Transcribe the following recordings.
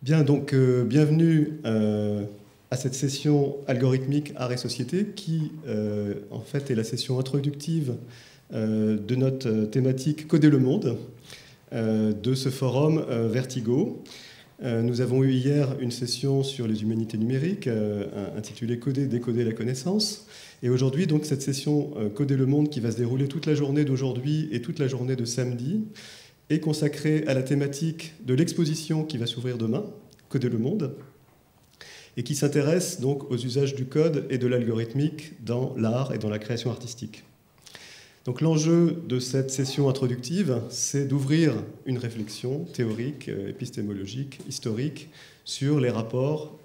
Bien, donc euh, bienvenue euh, à cette session algorithmique art et société qui, euh, en fait, est la session introductive de notre thématique Coder le monde de ce forum Vertigo. nous avons eu hier une session sur les humanités numériques intitulée Coder, décoder la connaissance. Et aujourd'hui, donc, cette session Coder le monde qui va se dérouler toute la journée d'aujourd'hui et toute la journée de samedi est consacré à la thématique de l'exposition qui va s'ouvrir demain, Coder le monde, et qui s'intéresse donc aux usages du code et de l'algorithmique dans l'art et dans la création artistique. Donc l'enjeu de cette session introductive, c'est d'ouvrir une réflexion théorique, euh, épistémologique, historique sur les rapports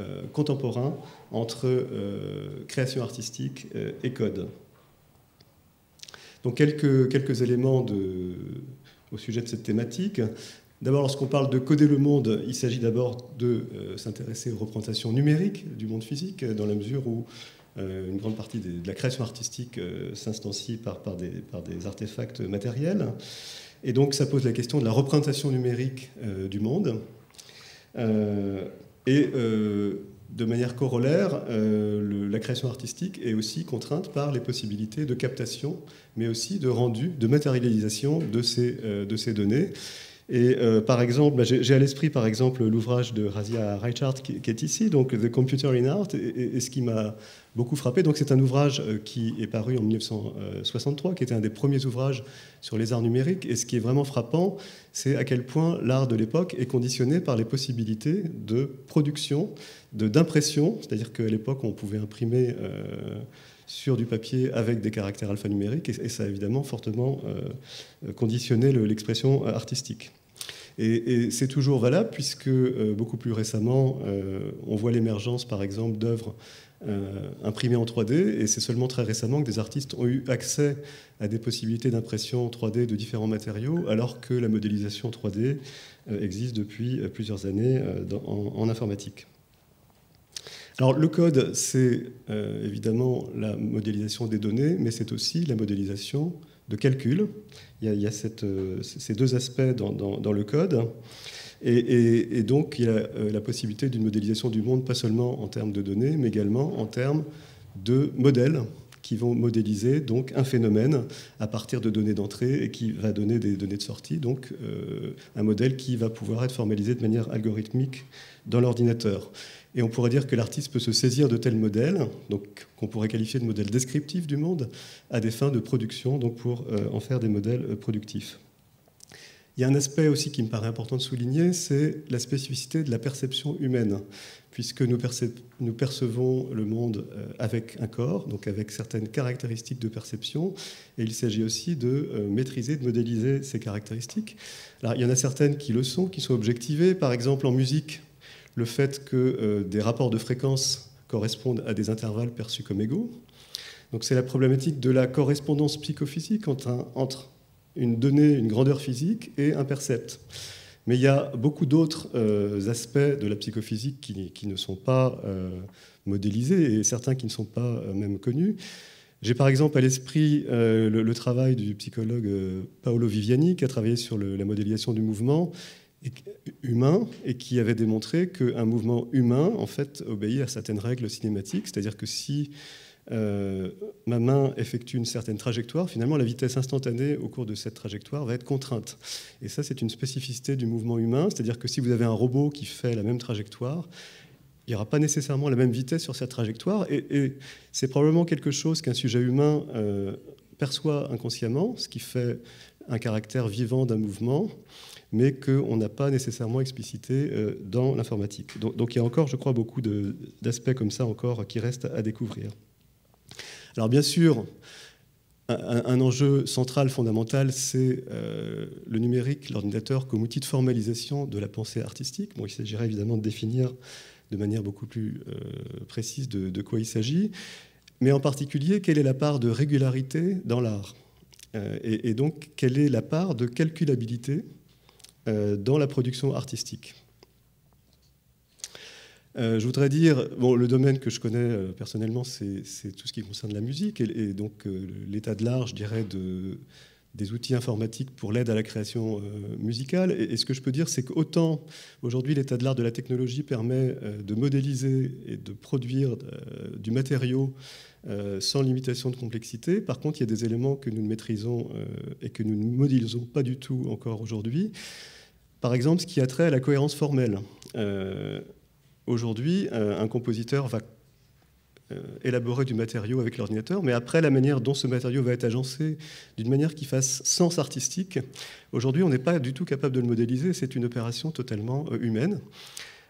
euh, contemporains entre euh, création artistique et code. Donc quelques, quelques éléments de, au sujet de cette thématique. D'abord, lorsqu'on parle de coder le monde, il s'agit d'abord de euh, s'intéresser aux représentations numériques du monde physique, dans la mesure où euh, une grande partie de la création artistique euh, s'instancie par, par, des, par, des, artefacts matériels. Et donc, ça pose la question de la représentation numérique du monde. et de manière corollaire, la création artistique est aussi contrainte par les possibilités de captation, mais aussi de rendu, de matérialisation de ces, ces données. Et euh, par exemple, bah, j'ai à l'esprit par exemple l'ouvrage de Razia Reichardt qui, est ici, donc The Computer in Art, et, ce qui m'a beaucoup frappé, donc c'est un ouvrage euh, qui est paru en 1963, qui était un des premiers ouvrages sur les arts numériques, et ce qui est vraiment frappant, c'est à quel point l'art de l'époque est conditionné par les possibilités de production, d'impression, c'est-à-dire qu'à l'époque on pouvait imprimer euh, sur du papier avec des caractères alphanumériques, et, ça a évidemment fortement euh, conditionné l'expression artistique. Et, c'est toujours valable puisque euh, beaucoup plus récemment, euh, on voit l'émergence, par exemple, d'œuvres imprimées en 3D, et c'est seulement très récemment que des artistes ont eu accès à des possibilités d'impression 3D de différents matériaux, alors que la modélisation 3D existe depuis plusieurs années en informatique. Alors le code, c'est euh, évidemment la modélisation des données, mais c'est aussi la modélisation de calcul. Il y a, euh, ces deux aspects dans, le code. Et, donc il y a euh, la possibilité d'une modélisation du monde, pas seulement en termes de données, mais également en termes de modèles qui vont modéliser donc un phénomène à partir de données d'entrée et qui va donner des données de sortie, donc un modèle qui va pouvoir être formalisé de manière algorithmique dans l'ordinateur. Et on pourrait dire que l'artiste peut se saisir de tels modèles, donc qu'on pourrait qualifier de modèles descriptifs du monde, à des fins de production, donc pour euh, en faire des modèles euh, productifs. Il y a un aspect aussi qui me paraît important de souligner, c'est la spécificité de la perception humaine, puisque nous, nous, percevons le monde euh, avec un corps, donc avec certaines caractéristiques de perception, et il s'agit aussi de maîtriser, de modéliser ces caractéristiques. Alors, il y en a certaines qui le sont, qui sont objectivées, par exemple en musique, le fait que euh, des rapports de fréquence correspondent à des intervalles perçus comme égaux. Donc c'est la problématique de la correspondance psychophysique entre, une donnée, une grandeur physique et un percept. Mais il y a beaucoup d'autres euh, aspects de la psychophysique qui, ne sont pas euh, modélisés et certains qui ne sont pas même connus. J'ai par exemple à l'esprit le, travail du psychologue Paolo Viviani qui a travaillé sur la modélisation du mouvement humain et qui avait démontré qu'un mouvement humain, en fait, obéit à certaines règles cinématiques. C'est-à-dire que si euh, ma main effectue une certaine trajectoire, finalement, la vitesse instantanée au cours de cette trajectoire va être contrainte. Et ça, c'est une spécificité du mouvement humain. C'est-à-dire que si vous avez un robot qui fait la même trajectoire, il n'y aura pas nécessairement la même vitesse sur cette trajectoire. Et, c'est probablement quelque chose qu'un sujet humain euh, perçoit inconsciemment, ce qui fait un caractère vivant d'un mouvement mais qu'on n'a pas nécessairement explicité euh, dans l'informatique. Donc, il y a encore, je crois, beaucoup d'aspects comme ça encore qui restent à découvrir. Alors bien sûr, un, enjeu central, fondamental, c'est euh, le numérique, l'ordinateur comme outil de formalisation de la pensée artistique. Bon, il s'agirait évidemment de définir de manière beaucoup plus euh, précise de, quoi il s'agit, mais en particulier, quelle est la part de régularité dans l'art? Et, donc, quelle est la part de calculabilité dans la production artistique. Euh, je voudrais dire, bon, le domaine que je connais euh, personnellement, c'est tout ce qui concerne la musique et, donc l'état de l'art, je dirais, de, des outils informatiques pour l'aide à la création musicale. Et, ce que je peux dire, c'est qu'autant aujourd'hui l'état de l'art de la technologie permet de modéliser et de produire du matériau sans limitation de complexité. Par contre, il y a des éléments que nous ne maîtrisons et que nous ne modélisons pas du tout encore aujourd'hui. Par exemple, ce qui a trait à la cohérence formelle. Aujourd'hui, un compositeur va euh, élaborer du matériau avec l'ordinateur, mais après la manière dont ce matériau va être agencé d'une manière qui fasse sens artistique, aujourd'hui on n'est pas du tout capable de le modéliser, c'est une opération totalement euh, humaine.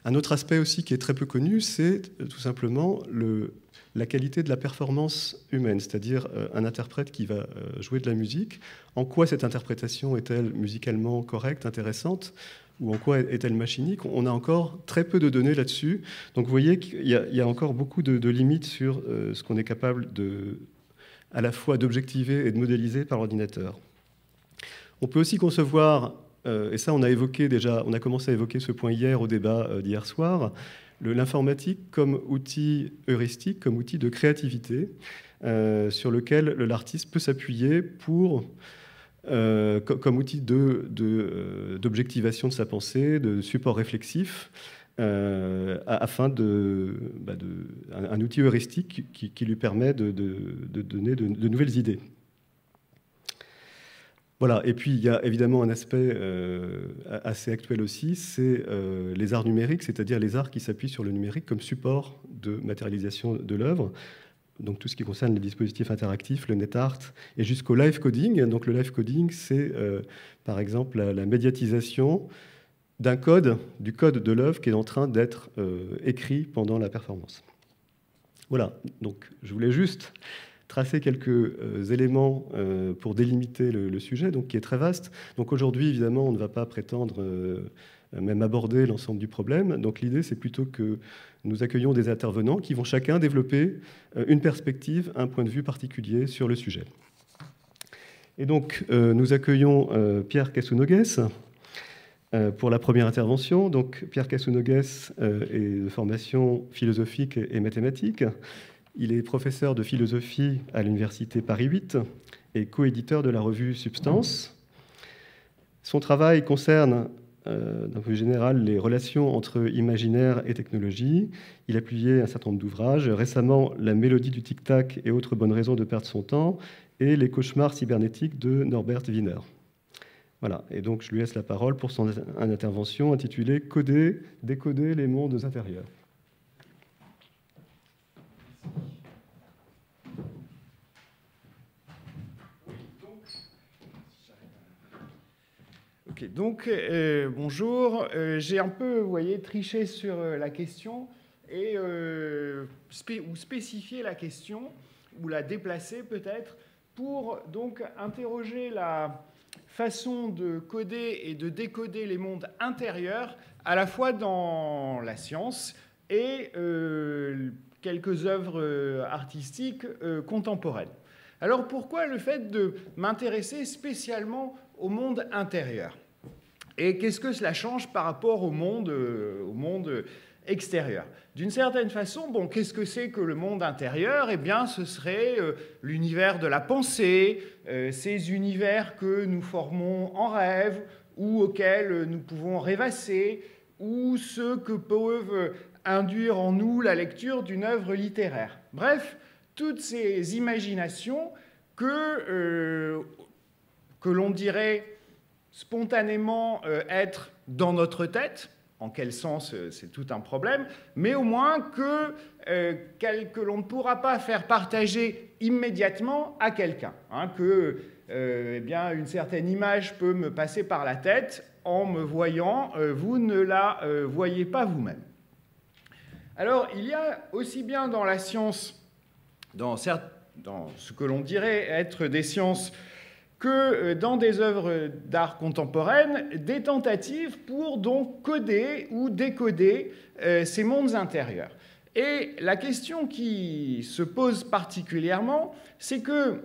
Un autre aspect aussi qui est très peu connu, c'est euh, tout simplement le, la qualité de la performance humaine, c'est-à-dire un interprète qui va jouer de la musique. En quoi cette interprétation est-elle musicalement correcte, intéressante ou en quoi est-elle machinique? On a encore très peu de données là-dessus. Donc vous voyez qu'il y, a encore beaucoup de, limites sur euh, ce qu'on est capable de, à la fois d'objectiver et de modéliser par ordinateur. On peut aussi concevoir, euh, et ça on a évoqué déjà, on a commencé à évoquer ce point hier au débat euh, d'hier soir, l'informatique comme outil heuristique, comme outil de créativité, sur lequel l'artiste peut s'appuyer euh, comme outil euh, d'objectivation de, sa pensée, de support réflexif, euh, afin de, bah un, outil heuristique qui, lui permet de, donner de, nouvelles idées. Voilà, et puis il y a évidemment un aspect assez actuel aussi, c'est les arts numériques, c'est-à-dire les arts qui s'appuient sur le numérique comme support de matérialisation de l'œuvre donc tout ce qui concerne les dispositifs interactifs, le NetArt, et jusqu'au live coding. Donc le live coding, c'est euh, par exemple la, médiatisation d'un code, du code de l'œuvre qui est en train d'être euh, écrit pendant la performance. Voilà, donc je voulais juste tracer quelques euh, éléments pour délimiter le, sujet, donc qui est très vaste. Donc aujourd'hui, évidemment, on ne va pas prétendre même aborder l'ensemble du problème. Donc l'idée, c'est plutôt que nous accueillons des intervenants qui vont chacun développer euh, une perspective, un point de vue particulier sur le sujet. Et donc, euh, nous accueillons euh, Pierre Cassounogues pour la première intervention. Donc, Pierre Cassounogues est de formation philosophique et mathématique. Il est professeur de philosophie à l'Université Paris 8 et coéditeur de la revue Substance. Son travail concerne euh, d'un point de vue général, les relations entre imaginaire et technologie. Il a publié un certain nombre d'ouvrages. Récemment, La mélodie du tic-tac et autres bonnes raisons de perdre son temps, et Les cauchemars cybernétiques de Norbert Wiener. Voilà, et donc je lui laisse la parole pour son intervention intitulée Coder, décoder les mondes intérieurs. Donc euh, bonjour. Euh, j'ai un peu, voyez, triché sur euh, la question et ou spécifier la question ou la déplacer peut-être pour donc interroger la façon de coder et de décoder les mondes intérieurs à la fois dans la science et quelques œuvres artistiques contemporaines. Alors pourquoi le fait de m'intéresser spécialement au monde intérieur? Et qu'est-ce que cela change par rapport au monde, euh, au monde extérieur? D'une certaine façon, bon, qu'est-ce que c'est que le monde intérieur? Eh bien, ce serait euh, l'univers de la pensée, euh, ces univers que nous formons en rêve ou auxquels nous pouvons rêvasser, ou ceux que peuvent induire en nous la lecture d'une œuvre littéraire. Bref, toutes ces imaginations que, que l'on dirait spontanément euh, être dans notre tête, en quel sens euh, c'est tout un problème, mais au moins que, euh, que l'on ne pourra pas faire partager immédiatement à quelqu'un. Hein, que eh bien, une certaine image peut me passer par la tête en me voyant, vous ne la voyez pas vous-même. Alors, il y a aussi bien dans la science, dans, ce que l'on dirait être des sciences que euh, dans des œuvres d'art contemporaines, des tentatives pour donc coder ou décoder euh, ces mondes intérieurs. Et la question qui se pose particulièrement, c'est que,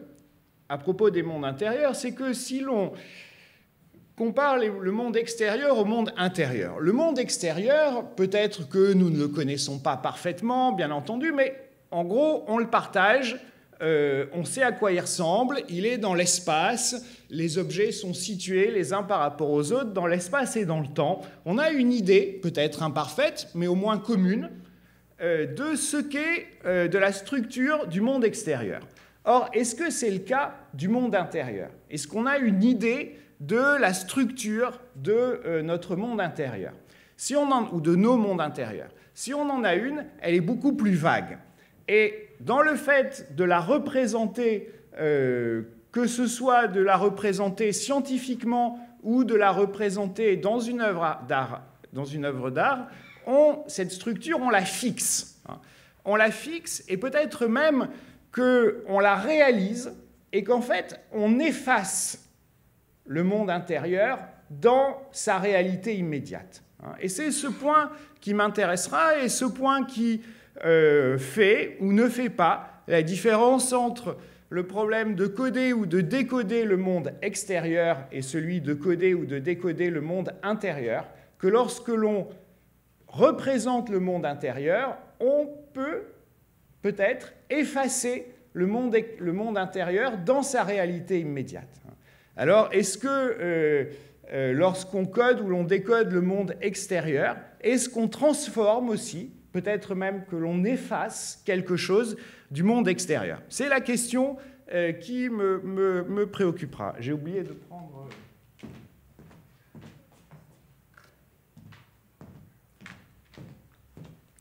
à propos des mondes intérieurs, c'est que si l'on compare le monde extérieur au monde intérieur, le monde extérieur, peut-être que nous ne le connaissons pas parfaitement, bien entendu, mais en gros, on le partage euh, on sait à quoi il ressemble, il est dans l'espace, les objets sont situés les uns par rapport aux autres dans l'espace et dans le temps. On a une idée, peut-être imparfaite, mais au moins commune, euh, de ce qu'est euh, de la structure du monde extérieur. Or, est-ce que c'est le cas du monde intérieur? Est-ce qu'on a une idée de la structure de euh, notre monde intérieur si on en, ou de nos mondes intérieurs Si on en a une, elle est beaucoup plus vague. Et dans le fait de la représenter que ce soit de la représenter scientifiquement ou de la représenter dans une œuvre d'art, dans une œuvre d'art, cette structure, on la fixe. Hein. On la fixe et peut-être même qu'on la réalise et qu'en fait, on efface le monde intérieur dans sa réalité immédiate. Hein. Et c'est ce point qui m'intéressera et ce point qui euh, fait ou ne fait pas la différence entre le problème de coder ou de décoder le monde extérieur et celui de coder ou de décoder le monde intérieur, que lorsque l'on représente le monde intérieur, on peut peut-être effacer le monde, le monde, intérieur dans sa réalité immédiate. Alors, est-ce que euh, euh, lorsqu'on code ou l'on décode le monde extérieur, est-ce qu'on transforme aussi, peut-être même que l'on efface quelque chose du monde extérieur? C'est la question euh, qui me, préoccupera. J'ai oublié de prendre...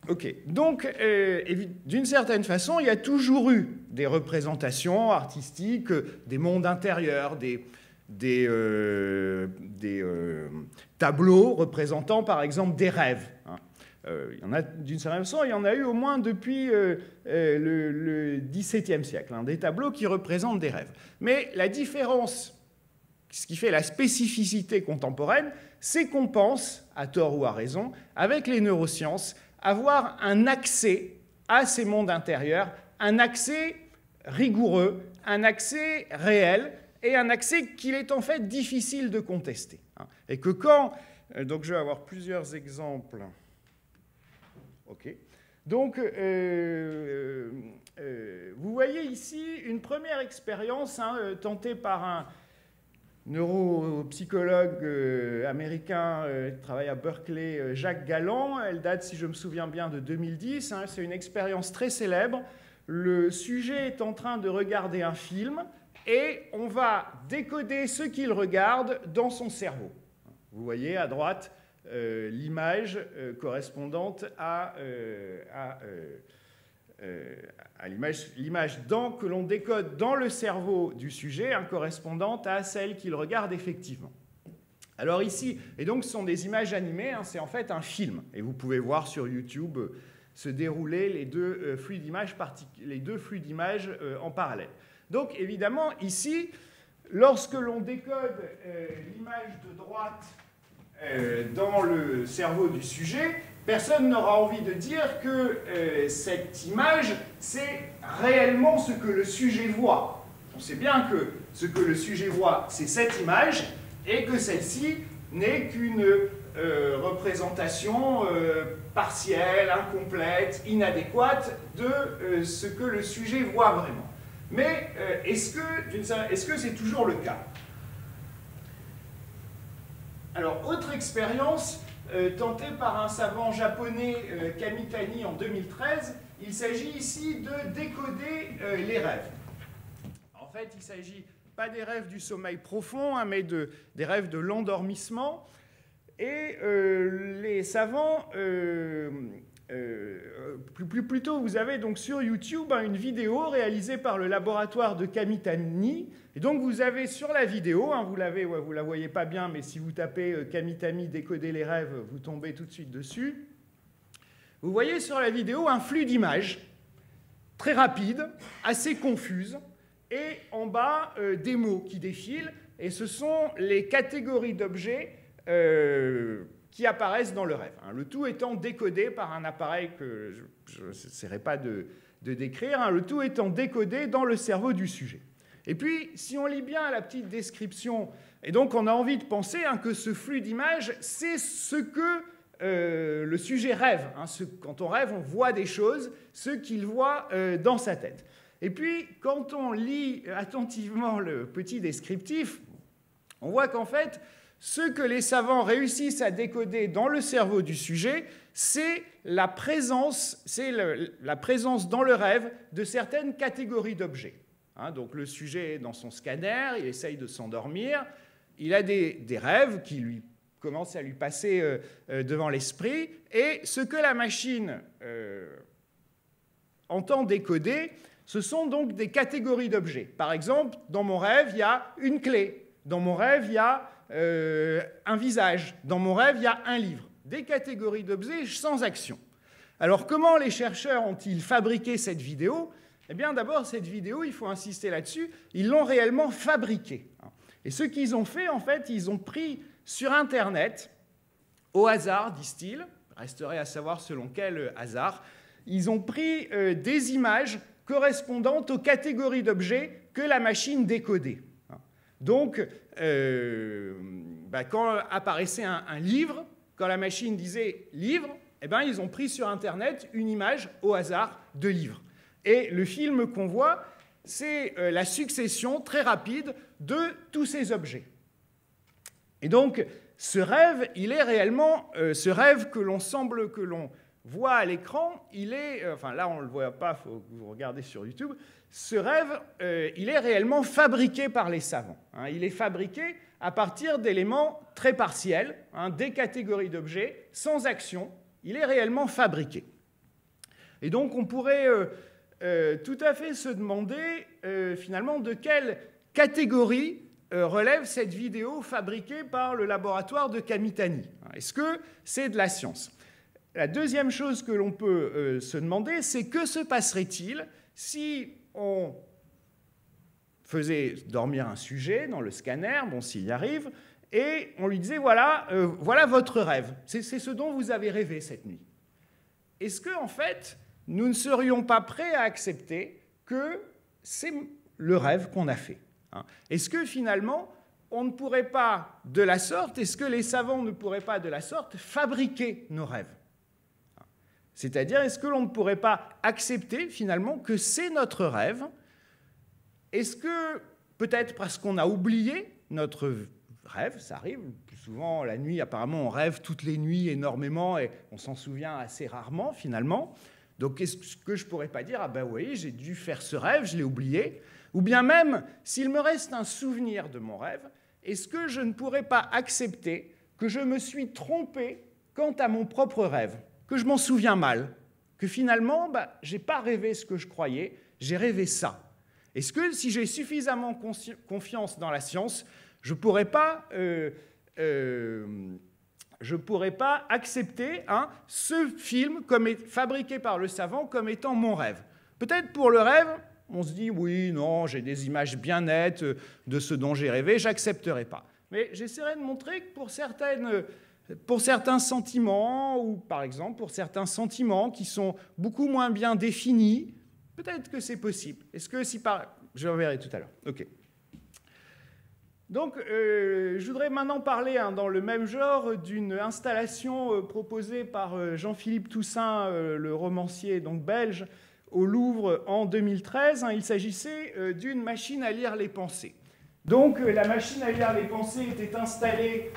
Ok, donc d'une certaine façon, il y a toujours eu des représentations artistiques des mondes intérieurs, des, des, des tableaux représentant par exemple des rêves. Hein. Euh, il y en a d'une certaine façon, il y en a eu au moins depuis euh, euh, le, XVIIe siècle, hein, des tableaux qui représentent des rêves. Mais la différence, ce qui fait la spécificité contemporaine, c'est qu'on pense, à tort ou à raison, avec les neurosciences, avoir un accès à ces mondes intérieurs, un accès rigoureux, un accès réel et un accès qu'il est en fait difficile de contester. Hein. Et que quand, donc je vais avoir plusieurs exemples. OK. Donc, euh, euh, euh, vous voyez ici une première expérience hein, tentée par un neuropsychologue américain qui travaille à Berkeley, Jacques Galland. Elle date, si je me souviens bien, de 2010. Hein. C'est une expérience très célèbre. Le sujet est en train de regarder un film et on va décoder ce qu'il regarde dans son cerveau. Vous voyez à droite euh, l'image euh, correspondante à, euh, à, l'image que l'on décode dans le cerveau du sujet, hein, correspondante à celle qu'il regarde effectivement. Alors ici, et donc ce sont des images animées, hein, c'est en fait un film, et vous pouvez voir sur YouTube se dérouler les deux flux d'images en parallèle. Donc évidemment ici, lorsque l'on décode l'image de droite euh, dans le cerveau du sujet, personne n'aura envie de dire que euh, cette image, c'est réellement ce que le sujet voit. On sait bien que ce que le sujet voit, c'est cette image, et que celle-ci n'est qu'une euh, représentation partielle, incomplète, inadéquate de ce que le sujet voit vraiment. Mais est-ce que c'est toujours le cas? Alors, autre expérience euh, tentée par un savant japonais, euh, Kamitani, en 2013, il s'agit ici de décoder euh, les rêves. En fait, il s'agit pas des rêves du sommeil profond, hein, mais de, des rêves de l'endormissement. Et les savants euh, plus, plus, plutôt, vous avez donc sur YouTube hein, une vidéo réalisée par le laboratoire de Kamitani. Et donc vous avez sur la vidéo, hein, vous l'avez, vous la voyez pas bien, mais si vous tapez euh, Kamitani décoder les rêves, vous tombez tout de suite dessus. Vous voyez sur la vidéo un flux d'images très rapide, assez confuse, et en bas euh, des mots qui défilent. Et ce sont les catégories d'objets qui apparaissent dans le rêve. Hein. Le tout étant décodé par un appareil que je n'essaierai pas de, décrire, hein. le tout étant décodé dans le cerveau du sujet. Et puis, si on lit bien la petite description, et donc on a envie de penser hein, que ce flux d'images, c'est ce que euh, le sujet rêve. quand on rêve, on voit des choses, ce qu'il voit euh, dans sa tête. Et puis, quand on lit attentivement le petit descriptif, on voit qu'en fait, ce que les savants réussissent à décoder dans le cerveau du sujet, c'est la présence, c'est la présence dans le rêve de certaines catégories d'objets. Hein, donc le sujet est dans son scanner, il essaye de s'endormir, il a des, rêves qui lui commencent à lui passer euh, euh, devant l'esprit, et ce que la machine euh, entend décoder, ce sont donc des catégories d'objets. Par exemple, dans mon rêve, il y a une clé. Dans mon rêve, il y a un visage. Dans mon rêve, il y a un livre. Des catégories d'objets sans action. Alors comment les chercheurs ont-ils fabriqué cette vidéo? Eh bien d'abord, cette vidéo, il faut insister là-dessus, ils l'ont réellement fabriquée. Et ce qu'ils ont fait, en fait, ils ont pris sur Internet, au hasard, disent-ils, resterait à savoir selon quel hasard, ils ont pris euh, des images correspondantes aux catégories d'objets que la machine décodait. Donc, euh, bah, quand apparaissait un, livre, quand la machine disait livre, eh ben, ils ont pris sur Internet une image au hasard de livre. Et le film qu'on voit, c'est euh, la succession très rapide de tous ces objets. Et donc, ce rêve, il est réellement, euh, ce rêve que l'on semble, que l'on voit à l'écran, il est, euh, enfin là on ne le voit pas, faut que vous regardez sur YouTube, ce rêve, il est réellement fabriqué par les savants. Hein. il est fabriqué à partir d'éléments très partiels, hein, des catégories d'objets, sans action. Il est réellement fabriqué. Et donc on pourrait euh, tout à fait se demander euh, finalement de quelle catégorie euh, relève cette vidéo fabriquée par le laboratoire de Kamitani. Est-ce que c'est de la science? La deuxième chose que l'on peut se demander, c'est que se passerait-il si on faisait dormir un sujet dans le scanner, bon s'il y arrive, et on lui disait voilà, voilà votre rêve, c'est ce dont vous avez rêvé cette nuit. Est-ce que en fait nous ne serions pas prêts à accepter que c'est le rêve qu'on a fait. Hein? Est-ce que finalement, on ne pourrait pas de la sorte, est-ce que les savants ne pourraient pas de la sorte fabriquer nos rêves? C'est-à-dire, est-ce que l'on ne pourrait pas accepter finalement que c'est notre rêve? Est-ce que, peut-être parce qu'on a oublié notre rêve, ça arrive, plus souvent la nuit, apparemment on rêve toutes les nuits énormément et on s'en souvient assez rarement finalement, donc est-ce que je ne pourrais pas dire, ah ben oui, j'ai dû faire ce rêve, je l'ai oublié? Ou bien même, s'il me reste un souvenir de mon rêve, est-ce que je ne pourrais pas accepter que je me suis trompé quant à mon propre rêve, que je m'en souviens mal, que finalement, bah, je n'ai pas rêvé ce que je croyais, j'ai rêvé ça Est-ce que si j'ai suffisamment confiance dans la science, je ne pourrais pas... Euh, euh, pourrais pas accepter hein, ce film comme fabriqué par le savant comme étant mon rêve? Peut-être pour le rêve, on se dit oui, non, j'ai des images bien nettes de ce dont j'ai rêvé, j'accepterai pas. Mais j'essaierai de montrer que pour, certaines, pour certains sentiments, ou par exemple pour certains sentiments qui sont beaucoup moins bien définis, peut-être que c'est possible. Est-ce que si par... Je reverrai tout à l'heure. OK. Donc, euh, je voudrais maintenant parler hein, dans le même genre d'une installation euh, proposée par euh, Jean-Philippe Toussaint, le romancier donc belge, au Louvre en 2013. Hein. il s'agissait d'une machine à lire les pensées. Donc, la machine à lire les pensées était installée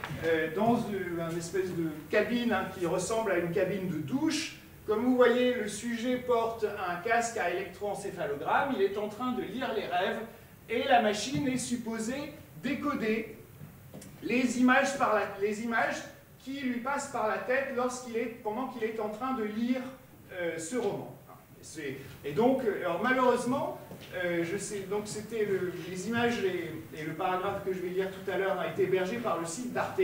dans une espèce de cabine hein, qui ressemble à une cabine de douche. Comme vous voyez, le sujet porte un casque à électroencéphalogramme. Il est en train de lire les rêves et la machine est supposée décoder les images, qui lui passent par la tête lorsqu'il est, pendant qu'il est en train de lire euh, ce roman. Et donc, euh, alors malheureusement, euh, je sais, donc c'était les images et le paragraphe que je vais lire tout à l'heure a été hébergé par le site d'Arte.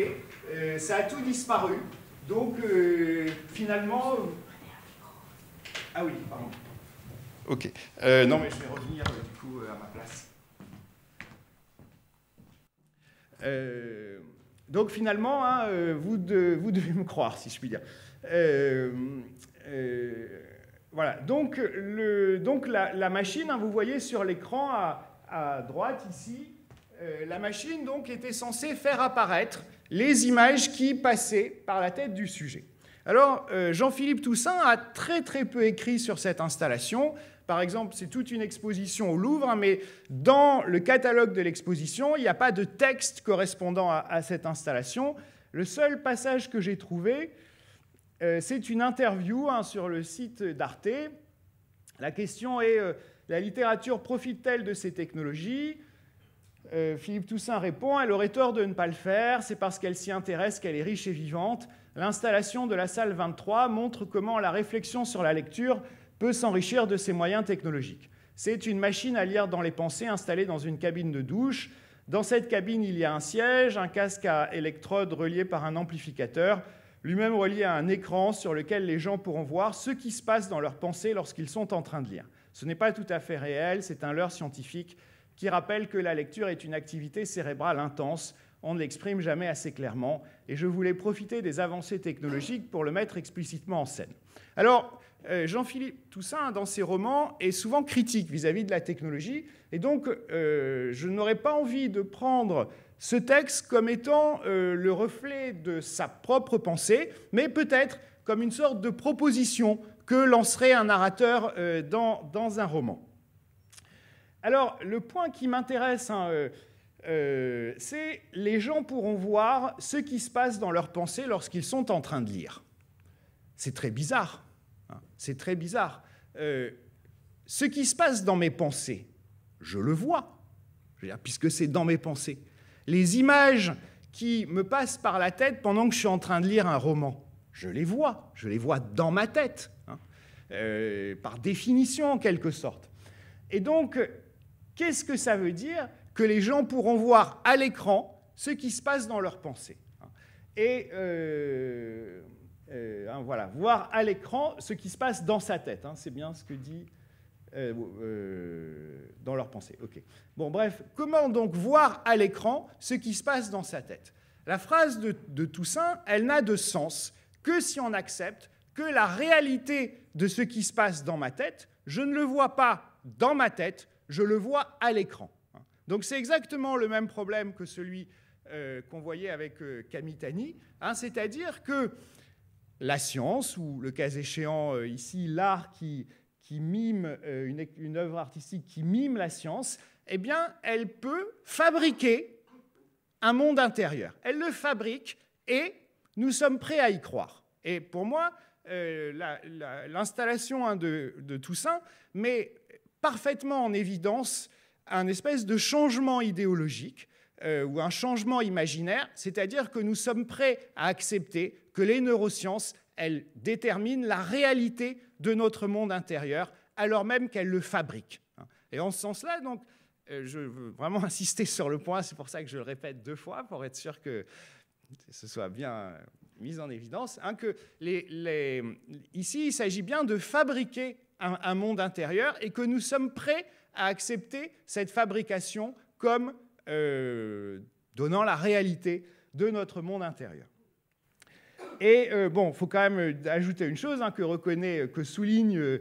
ça a tout disparu. Donc, finalement, ah oui, pardon. Ok. non, mais je vais revenir du coup à ma place. Euh, donc finalement, hein, euh, vous, vous, devez me croire, si je puis dire. Euh, voilà, donc, donc la, machine, hein, vous voyez sur l'écran à, droite ici, la machine donc était censée faire apparaître les images qui passaient par la tête du sujet. Alors, Jean-Philippe Toussaint a très très peu écrit sur cette installation, Par exemple, c'est toute une exposition au Louvre, hein, mais dans le catalogue de l'exposition, il n'y a pas de texte correspondant à, cette installation. Le seul passage que j'ai trouvé, euh, c'est une interview hein, sur le site d'Arte. La question est, euh, la littérature profite-t-elle de ces technologies? Euh, Philippe Toussaint répond, elle aurait tort de ne pas le faire, c'est parce qu'elle s'y intéresse qu'elle est riche et vivante. L'installation de la salle 23 montre comment la réflexion sur la lecture peut s'enrichir de ses moyens technologiques. C'est une machine à lire dans les pensées installée dans une cabine de douche. Dans cette cabine, il y a un siège, un casque à électrodes relié par un amplificateur, lui-même relié à un écran sur lequel les gens pourront voir ce qui se passe dans leurs pensées lorsqu'ils sont en train de lire. Ce n'est pas tout à fait réel, c'est un leurre scientifique qui rappelle que la lecture est une activité cérébrale intense. On ne l'exprime jamais assez clairement, et je voulais profiter des avancées technologiques pour le mettre explicitement en scène. Alors, euh, Jean-Philippe Toussaint, dans ses romans, est souvent critique vis-à-vis de la technologie, et donc euh, je n'aurais pas envie de prendre ce texte comme étant euh, le reflet de sa propre pensée, mais peut-être comme une sorte de proposition que lancerait un narrateur dans, dans, un roman. Alors, le point qui m'intéresse, hein, c'est les gens pourront voir ce qui se passe dans leur pensée lorsqu'ils sont en train de lire. C'est très bizarre. Hein. C'est très bizarre. Euh, ce qui se passe dans mes pensées, je le vois, puisque c'est dans mes pensées. Les images qui me passent par la tête pendant que je suis en train de lire un roman, je les vois, je les vois dans ma tête, hein. euh, par définition en quelque sorte. Et donc, qu'est-ce que ça veut dire Que les gens pourront voir à l'écran ce qui se passe dans leurs pensées. Hein. Et euh, euh, hein, voilà, voir à l'écran ce qui se passe dans sa tête. C'est bien ce que dit euh, euh, dans leur pensée. Ok. Bon, bref, comment donc voir à l'écran ce qui se passe dans sa tête? La phrase de, Toussaint, elle n'a de sens que si on accepte que la réalité de ce qui se passe dans ma tête, je ne le vois pas dans ma tête, je le vois à l'écran. Donc c'est exactement le même problème que celui qu'on voyait avec Kamitani, hein, c'est-à-dire que la science, ou le cas échéant euh, ici l'art qui, mime euh, une, œuvre artistique qui mime la science, eh bien, elle peut fabriquer un monde intérieur. Elle le fabrique et nous sommes prêts à y croire. Et pour moi, euh, l'installation hein, de, Toussaint met parfaitement en évidence un espèce de changement idéologique ou un changement imaginaire, c'est-à-dire que nous sommes prêts à accepter que les neurosciences, elles déterminent la réalité de notre monde intérieur, alors même qu'elles le fabriquent. Et en ce sens-là, donc, euh, je veux vraiment insister sur le point, c'est pour ça que je le répète deux fois, pour être sûr que ce soit bien mis en évidence, hein, que ici, il s'agit bien de fabriquer un, monde intérieur et que nous sommes prêts à accepter cette fabrication comme euh, donnant la réalité de notre monde intérieur. Et euh, bon, il faut quand même euh, ajouter une chose hein, euh, que souligne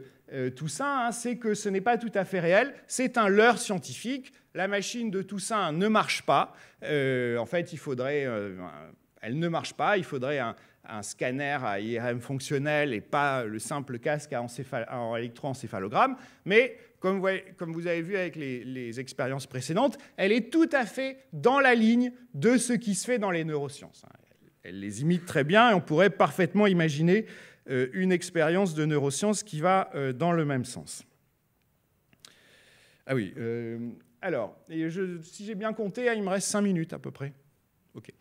Toussaint, hein, c'est que ce n'est pas tout à fait réel, c'est un leurre scientifique. La machine de Toussaint ne marche pas. en fait, il faudrait, elle ne marche pas. Il faudrait un, scanner à IRM fonctionnel et pas le simple casque à en électroencéphalogramme. Mais comme vous, avez vu avec les, les, expériences précédentes, elle est tout à fait dans la ligne de ce qui se fait dans les neurosciences. Elle les imite très bien et on pourrait parfaitement imaginer euh, une expérience de neurosciences qui va euh, dans le même sens. Ah oui, euh, alors, si j'ai bien compté, hein, il me reste cinq minutes à peu près. OK.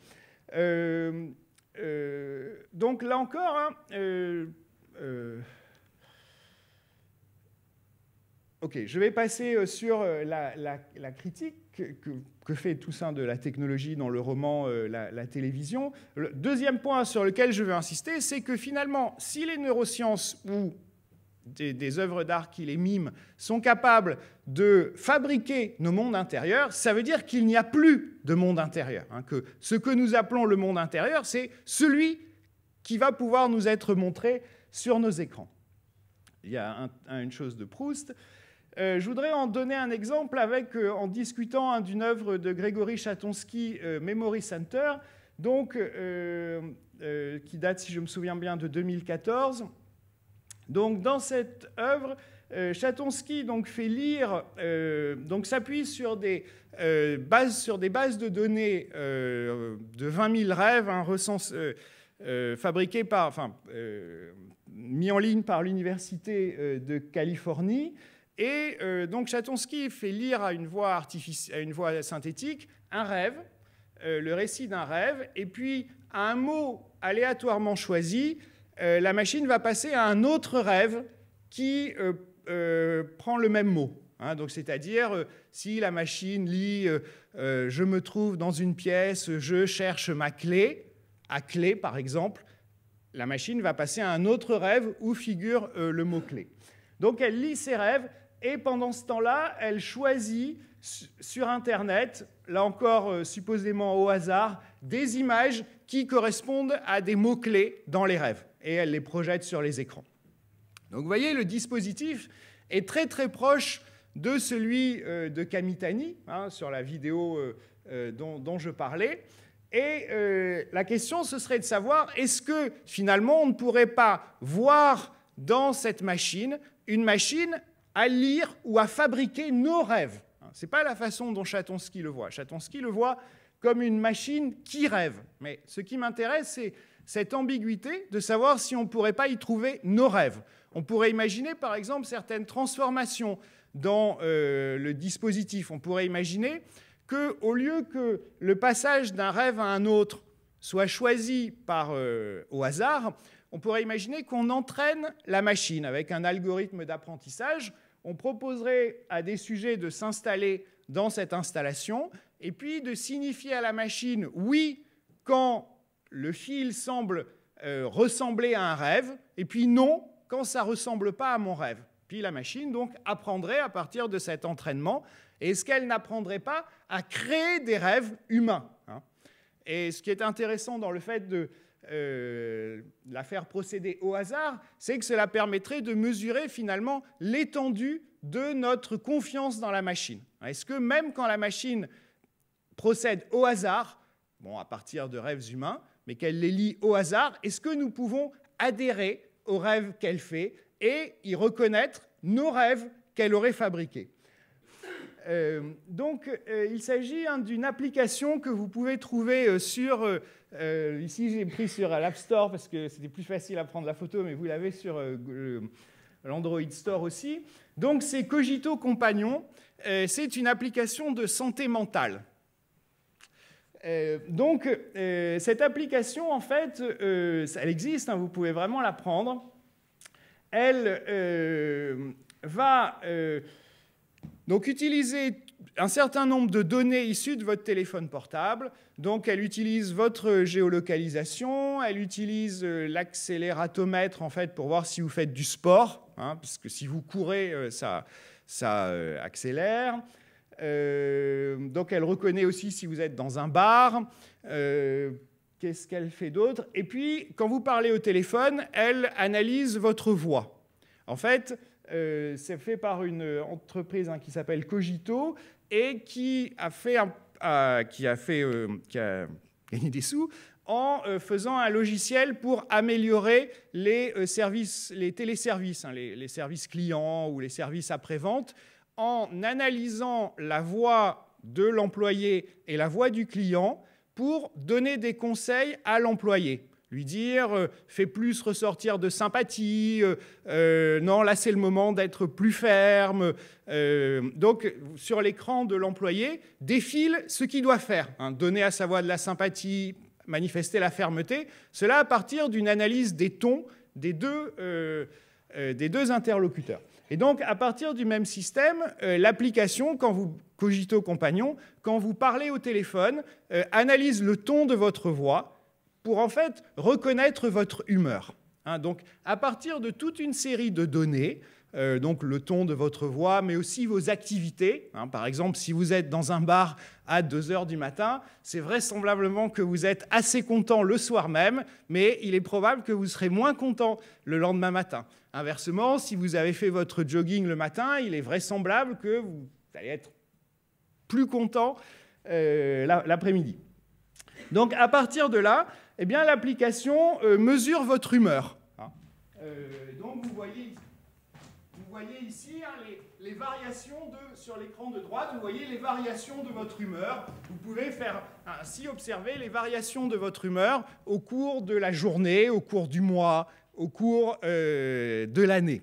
donc là encore, hein, Ok, je vais passer euh, sur euh, la, critique que, fait Toussaint de la technologie dans le roman euh, la, télévision. Le deuxième point sur lequel je veux insister, c'est que finalement, si les neurosciences ou des, œuvres d'art qui les miment sont capables de fabriquer nos mondes intérieurs, ça veut dire qu'il n'y a plus de monde intérieur. Hein, que ce que nous appelons le monde intérieur, c'est celui qui va pouvoir nous être montré sur nos écrans. Il y a une chose de Proust, euh, je voudrais en donner un exemple avec, euh, en discutant hein, d'une œuvre de Grégory Chatonsky, euh, Memory Center, donc, qui date, si je me souviens bien, de 2014. Donc, dans cette œuvre, Chatonsky donc fait lire, donc s'appuie sur des bases sur des bases de données de 20 000 rêves, un recense, fabriqués par, enfin, mis en ligne par l'université de Californie. Et donc Chatonsky fait lire à une voix, à une voix synthétique un rêve, le récit d'un rêve, et puis à un mot aléatoirement choisi, euh, la machine va passer à un autre rêve qui euh, euh, prend le même mot. Hein. donc, c'est-à-dire, si la machine lit Je me trouve dans une pièce, je cherche ma clé, à clé par exemple, la machine va passer à un autre rêve où figure le mot-clé. Donc, elle lit ses rêves et pendant ce temps-là, elle choisit sur Internet, là encore supposément au hasard, des images qui correspondent à des mots-clés dans les rêves, et elle les projette sur les écrans. Donc vous voyez, le dispositif est très très proche de celui euh, de Kamitani, hein, sur la vidéo euh, euh, dont, je parlais. Et la question, ce serait de savoir, est-ce que finalement on ne pourrait pas voir dans cette machine une machine à lire ou à fabriquer nos rêves Ce n'est pas la façon dont Chatonsky le voit. Chatonsky le voit comme une machine qui rêve. Mais ce qui m'intéresse, c'est cette ambiguïté de savoir si on ne pourrait pas y trouver nos rêves. On pourrait imaginer, par exemple, certaines transformations dans euh, le dispositif. On pourrait imaginer qu'au lieu que le passage d'un rêve à un autre soit choisi par, euh, au hasard, on pourrait imaginer qu'on entraîne la machine avec un algorithme d'apprentissage. On proposerait à des sujets de s'installer dans cette installation et puis de signifier à la machine oui quand le fil semble euh, ressembler à un rêve, et puis non quand ça ressemble pas à mon rêve. Puis la machine donc apprendrait à partir de cet entraînement. Est-ce qu'elle n'apprendrait pas à créer des rêves humains hein Et ce qui est intéressant dans le fait de euh, la faire procéder au hasard, c'est que cela permettrait de mesurer finalement l'étendue de notre confiance dans la machine. Est-ce que même quand la machine procède au hasard, bon, à partir de rêves humains, mais qu'elle les lit au hasard, est-ce que nous pouvons adhérer aux rêves qu'elle fait et y reconnaître nos rêves qu'elle aurait fabriqués? Euh, donc, euh, il s'agit hein, d'une application que vous pouvez trouver sur. Ici, j'ai pris sur l'App Store parce que c'était plus facile à prendre la photo, mais vous l'avez sur l'Android Store aussi. Donc, c'est Cogito Compagnon. c'est une application de santé mentale. Euh, donc, euh, cette application, en fait, euh, elle existe, hein, vous pouvez vraiment la prendre. Elle va donc utiliser un certain nombre de données issues de votre téléphone portable. Donc, elle utilise votre géolocalisation, elle utilise l'accélératomètre, en fait, pour voir si vous faites du sport, hein, puisque si vous courez, ça, ça accélère. Euh, donc elle reconnaît aussi si vous êtes dans un bar. Euh, qu'est-ce qu'elle fait d'autre? Et puis, quand vous parlez au téléphone, elle analyse votre voix. En fait, euh, c'est fait par une entreprise hein, qui s'appelle Cogito et qui a fait, qui a fait, qui a gagné en faisant un logiciel pour améliorer les services, les téléservices, hein, les, les, services clients ou les services après-vente en analysant la voix de l'employé et la voix du client pour donner des conseils à l'employé. Lui dire, euh, fais plus ressortir de sympathie, euh, euh, non, là c'est le moment d'être plus ferme. donc sur l'écran de l'employé défile ce qu'il doit faire. Hein. donner à sa voix de la sympathie, manifester la fermeté, cela à partir d'une analyse des tons des deux, des deux interlocuteurs. Et donc, à partir du même système, l'application, quand vous cogito compagnon, quand vous parlez au téléphone, analyse le ton de votre voix pour en fait reconnaître votre humeur. Hein. donc, à partir de toute une série de données, euh, donc le ton de votre voix, mais aussi vos activités. Hein. par exemple, si vous êtes dans un bar à 2 heures du matin, c'est vraisemblablement que vous êtes assez content le soir même, mais il est probable que vous serez moins content le lendemain matin. Inversement, si vous avez fait votre jogging le matin, il est vraisemblable que vous allez être plus content euh, l'après-midi. Donc à partir de là, eh bien l'application euh, mesure votre humeur. Hein. Euh, donc vous voyez, voyez ici hein, les, variations de, sur l'écran de droite, vous voyez les variations de votre humeur. Vous pouvez faire ainsi observer les variations de votre humeur au cours de la journée, au cours du mois, au cours euh, de l'année.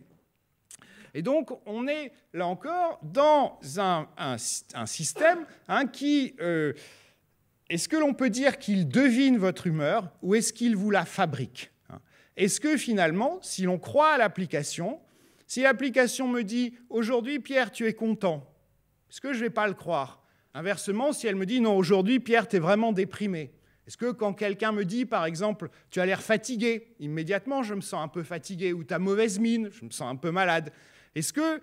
Et donc, on est là encore dans un, système hein, qui... Euh, est-ce que l'on peut dire qu'il devine votre humeur ou est-ce qu'il vous la fabrique hein? Est-ce que finalement, si l'on croit à l'application, si l'application me dit aujourd'hui Pierre, tu es content, est-ce que je ne vais pas le croire? Inversement, si elle me dit non, aujourd'hui Pierre, tu es vraiment déprimé, est-ce que quand quelqu'un me dit, par exemple, tu as l'air fatigué, immédiatement je me sens un peu fatigué, ou tu as mauvaise mine, je me sens un peu malade, est-ce que,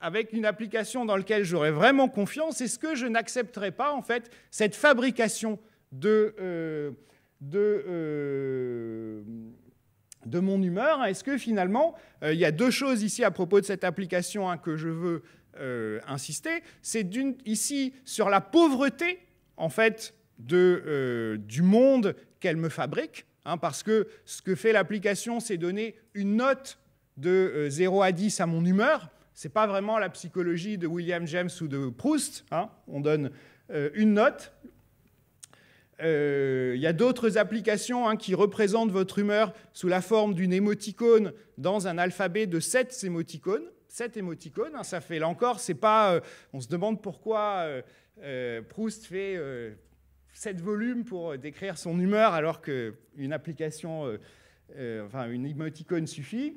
avec une application dans laquelle j'aurais vraiment confiance, est-ce que je n'accepterais pas, en fait, cette fabrication de, euh, euh, de mon humeur Est-ce que, finalement, euh, il y a deux choses ici à propos de cette application hein, que je veux insister. C'est ici sur la pauvreté, en fait, de, du monde qu'elle me fabrique, hein, parce que ce que fait l'application, c'est donner une note de 0 euh, à 10 à mon humeur. Ce n'est pas vraiment la psychologie de William James ou de Proust. Hein. On donne euh, une note. Euh, il y a d'autres applications hein, qui représentent votre humeur sous la forme d'une émoticône dans un alphabet de 7 émoticônes. 7 émoticônes, hein, ça fait là encore, c'est pas. on se demande pourquoi Proust fait 7 volumes pour décrire son humeur alors qu'une application, enfin une émoticône suffit.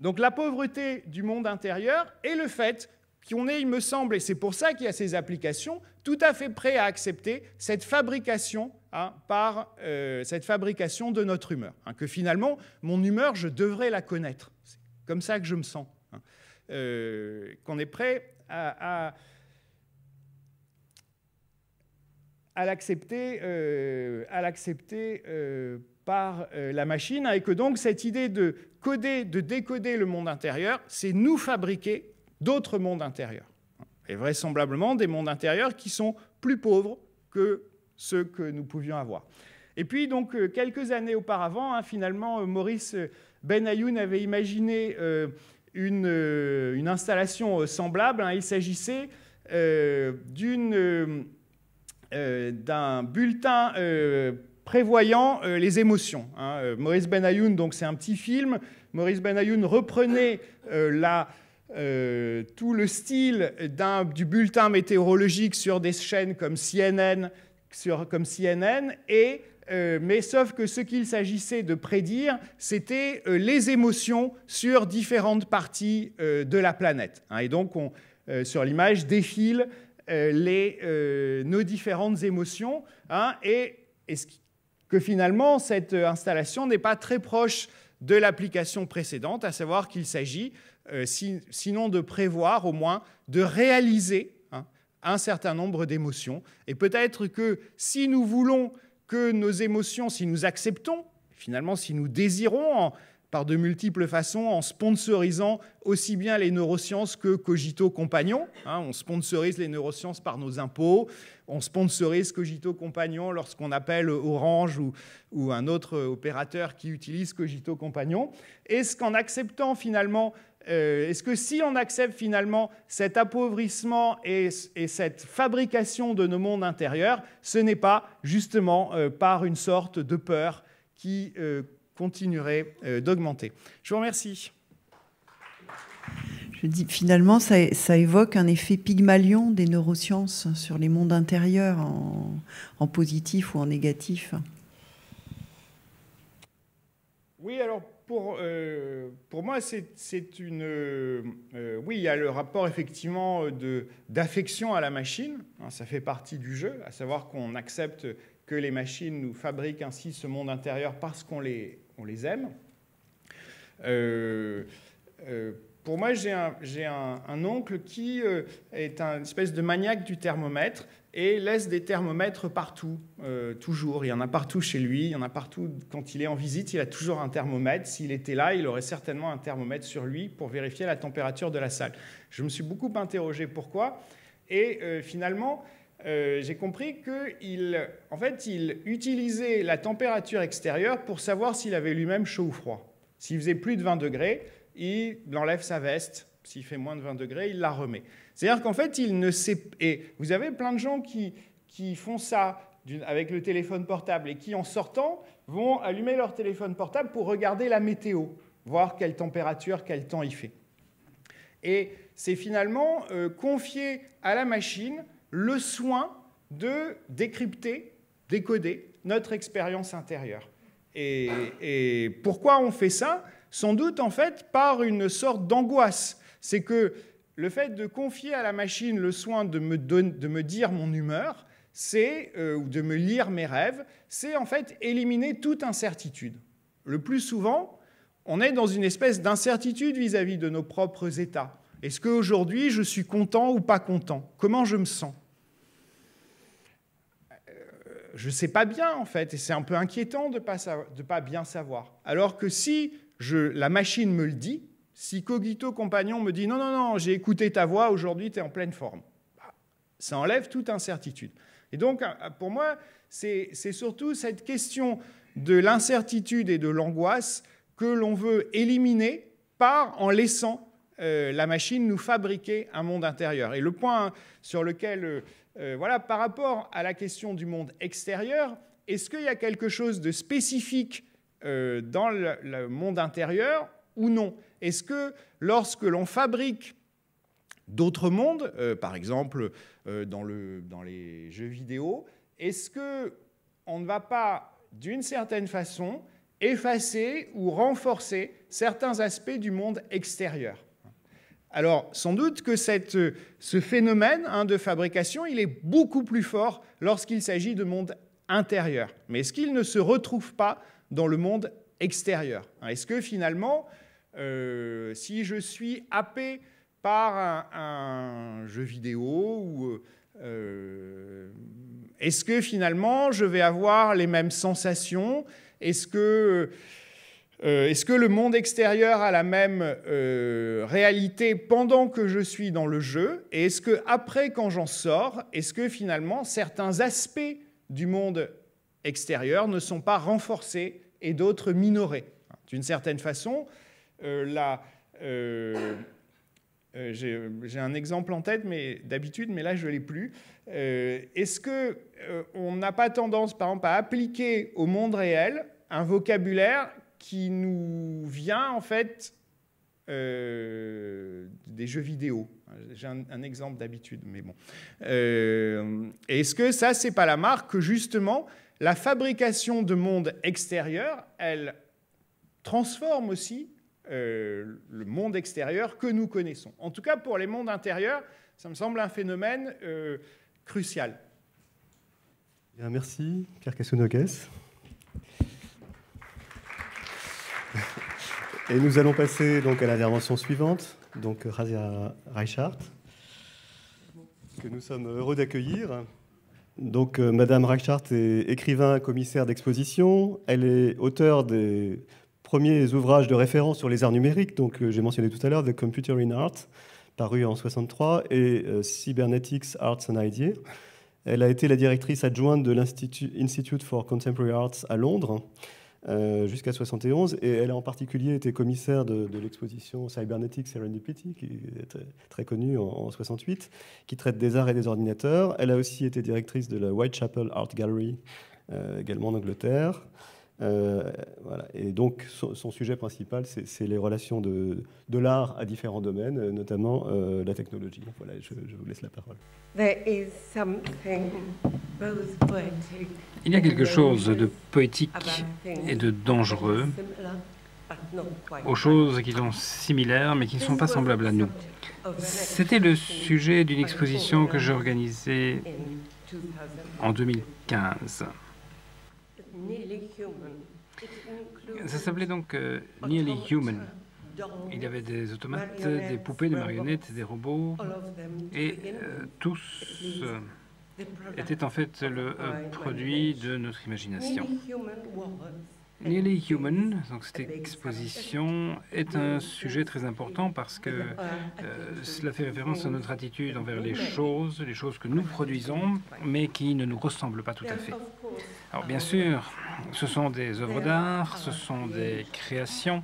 Donc la pauvreté du monde intérieur et le fait qu'on est, il me semble, et c'est pour ça qu'il y a ces applications, tout à fait prêt à accepter cette fabrication hein, par euh, cette fabrication de notre humeur. Hein, que finalement, mon humeur, je devrais la connaître. C'est comme ça que je me sens. Hein. Euh, qu'on est prêt à, l'accepter, euh, à l'accepter par la machine, et que donc cette idée de coder, de décoder le monde intérieur, c'est nous fabriquer d'autres mondes intérieurs. Et vraisemblablement des mondes intérieurs qui sont plus pauvres que ceux que nous pouvions avoir. Et puis, donc, euh, quelques années auparavant, hein, finalement, euh, Maurice Benayoun avait imaginé euh, une, une, installation semblable. Hein. Il s'agissait d'un bulletin prévoyant euh, les émotions. Hein. Euh, Maurice Benayoun, donc c'est un petit film. Maurice Benayoun reprenait euh, tout le style du bulletin météorologique sur des chaînes comme CNN, sur, comme CNN mais sauf que ce qu'il s'agissait de prédire, c'était les émotions sur différentes parties de la planète. Hein. et donc, on, sur l'image, défilent nos différentes émotions. Hein. et, et ce que finalement cette installation n'est pas très proche de l'application précédente, à savoir qu'il s'agit, euh, sinon de prévoir, au moins de réaliser hein, un certain nombre d'émotions. Et peut-être que si nous voulons que nos émotions, si nous acceptons, finalement si nous désirons, de multiples façons en sponsorisant aussi bien les neurosciences que Cogito Compagnon. Hein, on sponsorise les neurosciences par nos impôts, on sponsorise Cogito Compagnon lorsqu'on appelle Orange ou, un autre opérateur qui utilise Cogito Compagnon. Est-ce qu'en acceptant finalement euh, est-ce que si on accepte finalement cet appauvrissement et, cette fabrication de nos mondes intérieurs, ce n'est pas justement euh, par une sorte de peur qui euh, continuerait euh, d'augmenter. Je vous remercie. Je dis, finalement, ça, évoque un effet pygmalion des neurosciences sur les mondes intérieurs, en, positif ou en négatif. Oui, alors pour, euh, pour moi, c'est une. Euh, oui, il y a le rapport effectivement d'affection à la machine. Hein, ça fait partie du jeu, à savoir qu'on accepte que les machines nous fabriquent ainsi ce monde intérieur parce qu'on les, on les aime. Euh, euh, pour moi, j'ai un, oncle qui euh, est un espèce de maniaque du thermomètre et laisse des thermomètres partout, toujours. Il y en a partout chez lui, il y en a partout quand il est en visite, il a toujours un thermomètre. S'il était là, il aurait certainement un thermomètre sur lui pour vérifier la température de la salle. Je me suis beaucoup interrogé pourquoi. Et finalement, euh, j'ai compris qu'il en fait, il utilisait la température extérieure pour savoir s'il avait lui-même chaud ou froid. S'il faisait plus de 20 degrés, il enlève sa veste, s'il fait moins de 20 degrés, il la remet. C'est-à-dire qu'en fait, il ne sait... Et vous avez plein de gens qui, qui font ça avec le téléphone portable et qui, en sortant, vont allumer leur téléphone portable pour regarder la météo, voir quelle température, quel temps il fait. Et c'est finalement euh, confier à la machine le soin de décrypter, décoder notre expérience intérieure. Et, pourquoi on fait ça? Sans doute en fait par une sorte d'angoisse. C'est que le fait de confier à la machine le soin de me, de me dire mon humeur, c'est euh, ou de me lire mes rêves, c'est en fait éliminer toute incertitude. Le plus souvent, on est dans une espèce d'incertitude vis-à-vis de nos propres états. Est-ce qu'aujourd'hui je suis content ou pas content? Comment je me sens? Je ne sais pas bien en fait, et c'est un peu inquiétant de ne pas, pas, bien savoir. Alors que si je, la machine me le dit, si Cogito Compagnon me dit non, non, non, j'ai écouté ta voix, aujourd'hui tu es en pleine forme, bah, ça enlève toute incertitude. Et donc, pour moi, c'est surtout cette question de l'incertitude et de l'angoisse que l'on veut éliminer par en laissant euh, la machine nous fabriquer un monde intérieur. Et le point sur lequel, euh, voilà, par rapport à la question du monde extérieur, est-ce qu'il y a quelque chose de spécifique dans le, monde intérieur ou non? Est-ce que lorsque l'on fabrique d'autres mondes, par exemple euh, dans, le, dans les jeux vidéo, est-ce qu'on ne va pas, d'une certaine façon, effacer ou renforcer certains aspects du monde extérieur? Alors, sans doute que cette, ce phénomène hein, de fabrication, il est beaucoup plus fort lorsqu'il s'agit de monde intérieur. Mais est-ce qu'il ne se retrouve pas dans le monde extérieur Est-ce que finalement, euh, si je suis happé par un, jeu vidéo euh, est-ce que finalement je vais avoir les mêmes sensations? Est-ce que, euh, est que le monde extérieur a la même euh, réalité pendant que je suis dans le jeu? Et est-ce que après, quand j'en sors, est-ce que finalement certains aspects du monde extérieur ne sont pas renforcés et d'autres minorés? D'une certaine façon, la euh, j'ai un exemple en tête, mais d'habitude, mais là je l'ai plus. Euh, est-ce que euh, on n'a pas tendance, par exemple, à appliquer au monde réel un vocabulaire qui nous vient en fait des jeux vidéo J'ai un, exemple d'habitude, mais bon. Est-ce que ça, c'est pas la marque que justement la fabrication de monde extérieur, elle transforme aussi euh, le monde extérieur que nous connaissons? En tout cas, pour les mondes intérieurs, ça me semble un phénomène euh, crucial. Merci, Pierre Cassounogues. Et nous allons passer donc à l'intervention suivante, donc Razia Reichhardt, que nous sommes heureux d'accueillir. Donc, euh, Madame Reichhardt est écrivain, commissaire d'exposition. Elle est auteure des premiers ouvrages de référence sur les arts numériques, donc euh, j'ai mentionné tout à l'heure The Computer in Art, paru en 63, et euh, Cybernetics Arts and Ideas. Elle a été la directrice adjointe de l'Institute for Contemporary Arts à Londres euh, jusqu'à 71, et elle a en particulier été commissaire de, l'exposition Cybernetics Serendipity, qui est très, connue en, 68, qui traite des arts et des ordinateurs. Elle a aussi été directrice de la Whitechapel Art Gallery, également en Angleterre. Euh, voilà. Et donc, son, sujet principal, c'est les relations de, de l'art à différents domaines, notamment euh, la technologie. Voilà, je, vous laisse la parole. Il y a quelque chose de poétique et de dangereux aux choses qui sont similaires mais qui ne sont pas semblables à nous. C'était le sujet d'une exposition que j'ai organisée en 2015. Ça s'appelait donc euh, Nearly Human. Il y avait des automates, des poupées, des marionnettes, des robots, et euh, tous euh, étaient en fait le produit de notre imagination. Nearly Human, donc cette exposition, est un sujet très important parce que cela fait référence à notre attitude envers les choses, les choses que nous produisons, mais qui ne nous ressemblent pas tout à fait. Alors bien sûr, ce sont des œuvres d'art, ce sont des créations,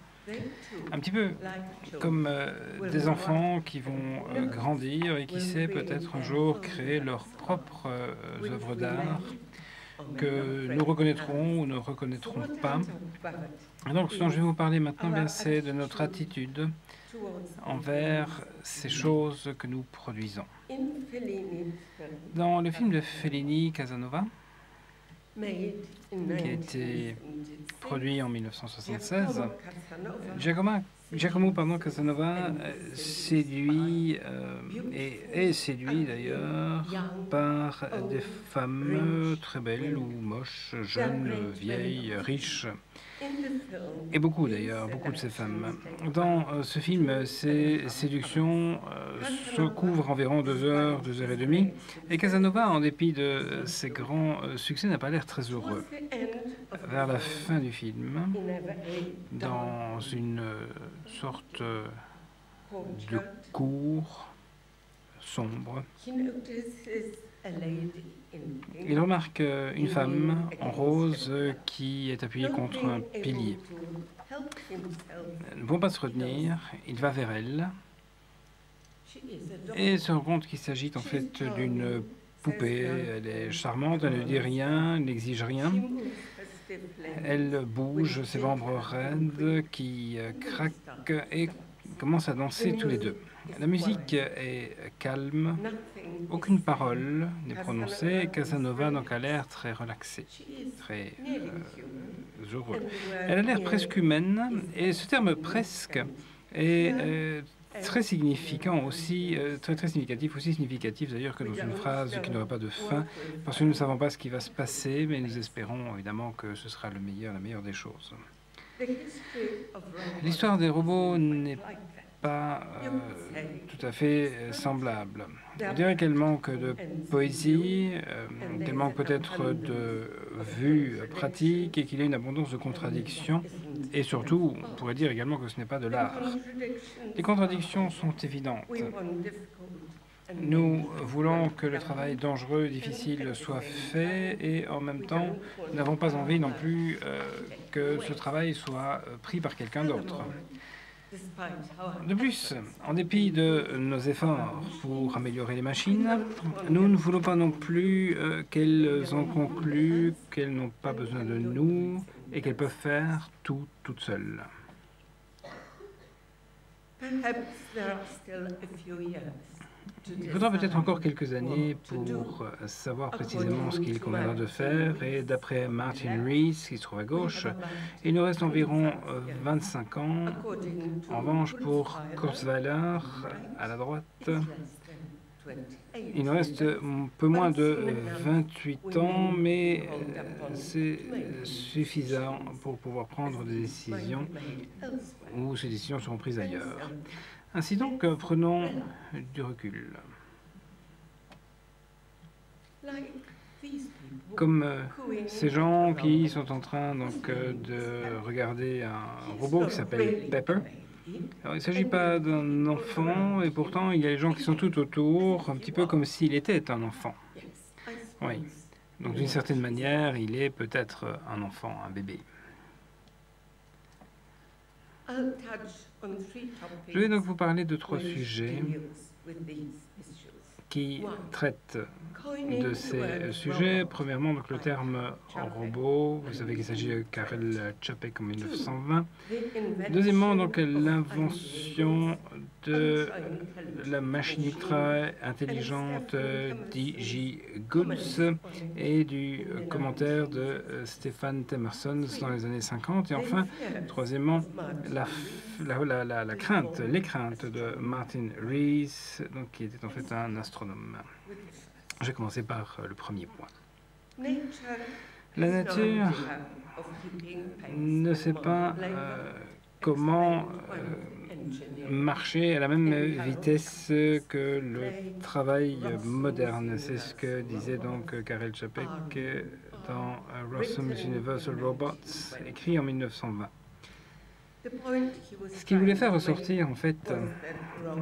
Un petit peu comme euh, des enfants qui vont euh, grandir et qui sait peut-être un jour créer leurs propres euh, œuvres d'art que nous reconnaîtrons ou ne reconnaîtrons pas. donc, ce dont je vais vous parler maintenant, c'est de notre attitude envers ces choses que nous produisons. Dans le film de Fellini, Casanova, qui a été produit en 1976, Giacomo, Giacomo pardon, Casanova euh, séduit euh, et est séduit d'ailleurs par des femmes très belles ou moches, jeunes, vieilles, riches. Et beaucoup d'ailleurs, beaucoup de ces femmes. Dans euh, ce film, ces séductions euh, se couvrent environ deux heures, deux heures et demie. Et Casanova, en dépit de ses grands euh, succès, n'a pas l'air très heureux. Vers la fin du film, dans une sorte de cour sombre, il remarque euh, une femme en rose qui est appuyée contre un pilier. Ne pouvant pas se retenir, il va vers elle et se rend compte qu'il s'agit en fait d'une poupée. Elle est charmante, elle ne dit rien, n'exige rien. Elle bouge ses membres raides qui euh, craquent et commencent à danser tous les deux. La musique est calme, aucune parole n'est prononcée. Casanova donc a l'air très relaxé, très euh, heureux. Elle a l'air presque humaine et ce terme presque est euh, très significant aussi, euh, très très significatif, aussi significatif d'ailleurs que dans une phrase qui n'aura pas de fin, parce que nous ne savons pas ce qui va se passer, mais nous espérons évidemment que ce sera le meilleur, la meilleure des choses. L'histoire des robots n'est pas euh, tout à fait euh, semblable. On dirait qu'elle manque de poésie, euh, qu'elle manque peut-être de vue pratique et qu'il y a une abondance de contradictions. Et surtout, on pourrait dire également que ce n'est pas de l'art. Les contradictions sont évidentes. Nous voulons que le travail dangereux, difficile soit fait et en même temps, nous n'avons pas envie non plus que ce travail soit pris par quelqu'un d'autre. De plus, en dépit de nos efforts pour améliorer les machines, nous ne voulons pas non plus euh, qu'elles en concluent qu'elles n'ont pas besoin de nous et qu'elles peuvent faire tout toutes seules. Il faudra peut-être encore quelques années pour euh, savoir précisément ce qu'il conviendra de faire. Et d'après Martin Rees, qui se trouve à gauche, il nous reste environ 25 euh, ans. En revanche, pour Kurzweiler, à la droite, il nous reste un peu moins de 28 ans, mais euh, c'est suffisant pour pouvoir prendre des décisions où ces décisions seront prises ailleurs. Ainsi donc, prenons du recul. Comme euh, ces gens qui sont en train donc euh, de regarder un robot qui s'appelle Pepper. Alors, il ne s'agit pas d'un enfant, et pourtant il y a des gens qui sont tout autour, un petit peu comme s'il était un enfant. Oui. Donc d'une certaine manière, il est peut-être un enfant, un bébé. Je vais donc vous parler de trois sujets qui traitent de ces sujets. Premièrement, donc, le terme robot, vous savez qu'il s'agit de Karel Čapek en 1920. Deuxièmement, donc l'invention de la machine ultra intelligente D.J. Goods et du commentaire de Stéphane Temerson dans les années 50. Et enfin, troisièmement, la, la, la, la crainte, les craintes de Martin Rees, donc, qui était en fait un astronome. Je vais commencer par euh, le premier point. La nature ne sait pas euh, comment euh, marcher à la même vitesse que le travail moderne. C'est ce que disait donc Karel Čapek dans Rossum's Universal Robots, écrit en 1920. Ce qu'il voulait faire ressortir, en fait,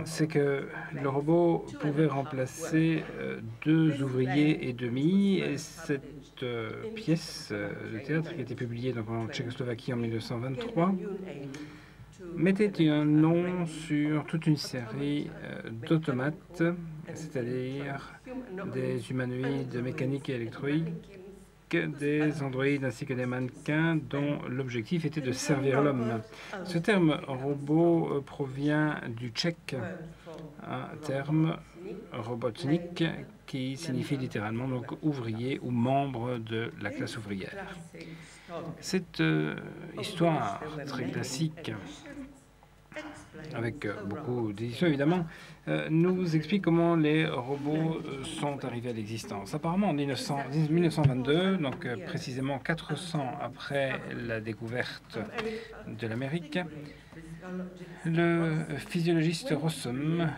c'est que le robot pouvait remplacer euh, deux ouvriers et demi. Et cette euh, pièce euh, de théâtre, qui a été publiée en Tchécoslovaquie en 1923, mettait un nom sur toute une série d'automates, c'est-à-dire des humanoïdes mécaniques et électroniques des androïdes ainsi que des mannequins dont l'objectif était de servir l'homme. Ce terme robot provient du tchèque, un terme robotnik qui signifie littéralement donc ouvrier ou membre de la classe ouvrière. Cette euh, histoire très classique avec euh, beaucoup d'éditions évidemment, euh, nous explique comment les robots euh, sont arrivés à l'existence. Apparemment, en 1922, donc précisément 400 après la découverte de l'Amérique, le physiologiste Rossum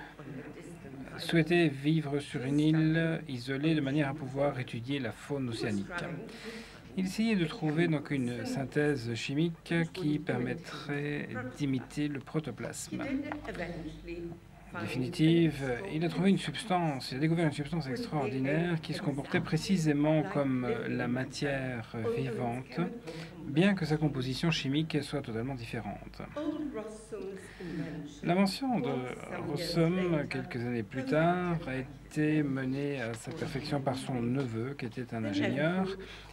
souhaitait vivre sur une île isolée de manière à pouvoir étudier la faune océanique. Il essayait de trouver donc une synthèse chimique qui permettrait d'imiter le protoplasme. Définitive, il a trouvé une substance, il a découvert une substance extraordinaire qui se comportait précisément comme la matière vivante, bien que sa composition chimique soit totalement différente. L'invention de Rossum, quelques années plus tard, a été menée à sa perfection par son neveu, qui était un ingénieur,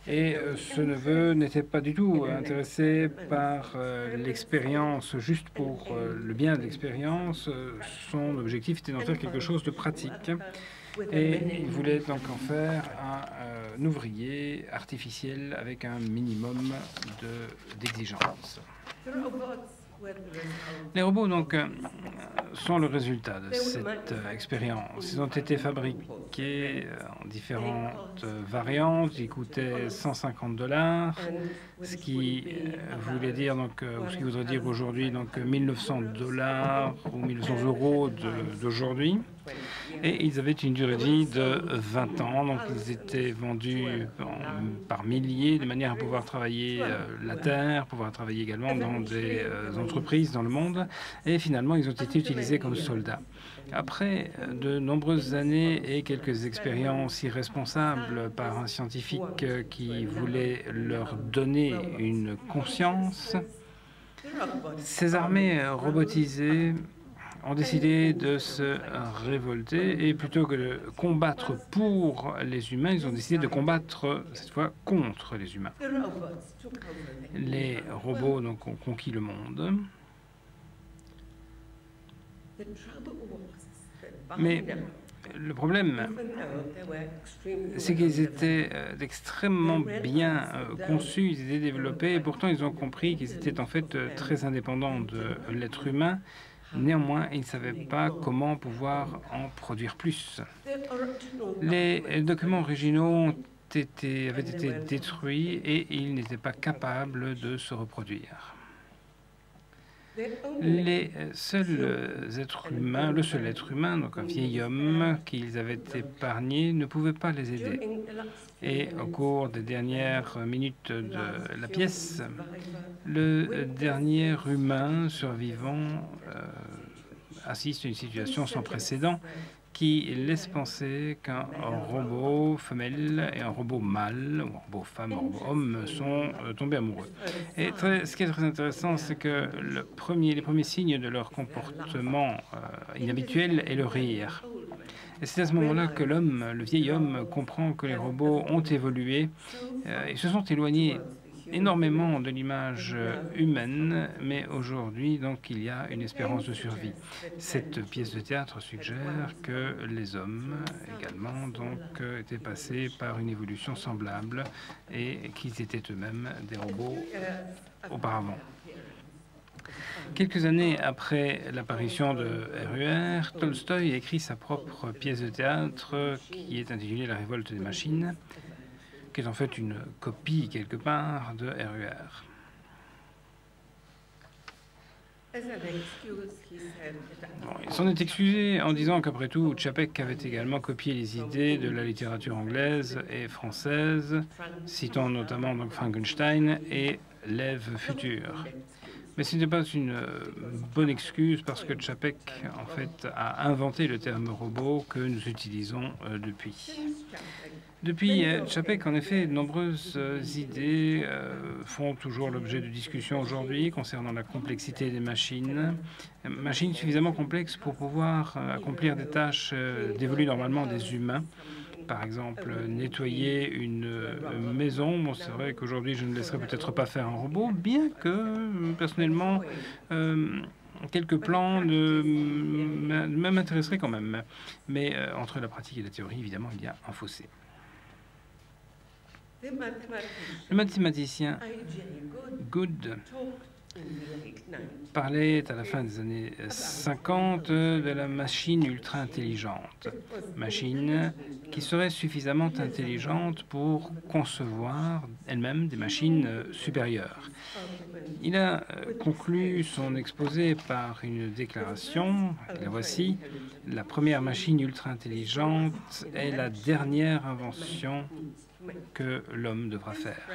et euh, ce neveu n'était pas du tout intéressé par euh, l'expérience juste pour euh, le bien de l'expérience. Son objectif était d'en faire quelque chose de pratique. Et il voulait donc en faire un, ouvrier artificiel avec un minimum d'exigence. Les robots donc euh, sont le résultat de cette euh, expérience. Ils ont été fabriqués euh, en différentes variantes. Ils coûtaient 150 dollars, ce qui voulait dire donc, ce qui voudrait dire aujourd'hui donc 1900 dollars ou 1900 euros d'aujourd'hui. Et ils avaient une durée de vie de 20 ans, donc ils étaient vendus par milliers de manière à pouvoir travailler euh, la terre, pouvoir travailler également dans des euh, entreprises dans le monde. Et finalement, ils ont été utilisés comme soldats. Après euh, de nombreuses années et quelques expériences irresponsables par un scientifique qui voulait leur donner une conscience, ces armées robotisées ont décidé de se révolter et plutôt que de combattre pour les humains, ils ont décidé de combattre cette fois contre les humains. Les robots donc ont conquis le monde. Mais le problème, c'est qu'ils étaient euh, extrêmement bien euh, conçus, ils étaient développés, et pourtant ils ont compris qu'ils étaient en fait euh, très indépendants de l'être humain Néanmoins, ils ne savaient pas comment pouvoir en produire plus. Les documents originaux avaient été détruits et ils n'étaient pas capables de se reproduire. Les seuls êtres humains, le seul être humain, donc un vieil homme qu'ils avaient épargné, ne pouvait pas les aider. Et au cours des dernières minutes de la pièce, le dernier humain survivant euh, assiste à une situation sans précédent qui laisse penser qu'un robot femelle et un robot mâle, ou un robot femme, un robot homme, sont euh, tombés amoureux. Et ce qui est très intéressant, c'est que le premier, les premiers signes de leur comportement euh, inhabituel est le rire. Et c'est à ce moment-là que l'homme, le vieil homme, comprend que les robots ont évolué euh, et se sont éloignés énormément de l'image humaine, mais aujourd'hui, donc, il y a une espérance de survie. Cette pièce de théâtre suggère que les hommes également, donc, étaient passés par une évolution semblable et qu'ils étaient eux-mêmes des robots auparavant. Quelques années après l'apparition de RUR, Tolstoï écrit sa propre pièce de théâtre qui est intitulée La révolte des machines, qui est en fait une copie quelque part de RUR. Il s'en est excusé en disant qu'après tout, Chapek avait également copié les idées de la littérature anglaise et française, citant notamment donc Frankenstein et L'Ève future. Mais ce n'est pas une euh, bonne excuse parce que Chapek, en fait, a inventé le terme robot que nous utilisons euh, depuis. Depuis Chapek, en effet, de nombreuses idées font toujours l'objet de discussions aujourd'hui concernant la complexité des machines. Machines suffisamment complexes pour pouvoir accomplir des tâches dévolues normalement des humains par exemple, nettoyer une euh, maison. Bon, c'est vrai qu'aujourd'hui, je ne laisserai peut-être pas faire un robot, bien que, personnellement, euh, quelques plans m'intéresseraient quand même. Mais euh, entre la pratique et la théorie, évidemment, il y a un fossé. Le mathématicien Good. Parlait à la fin des années 50 de la machine ultra intelligente, machine qui serait suffisamment intelligente pour concevoir elle-même des machines supérieures. Il a euh, conclu son exposé par une déclaration, la voici, la première machine ultra intelligente est la dernière invention que l'homme devra faire.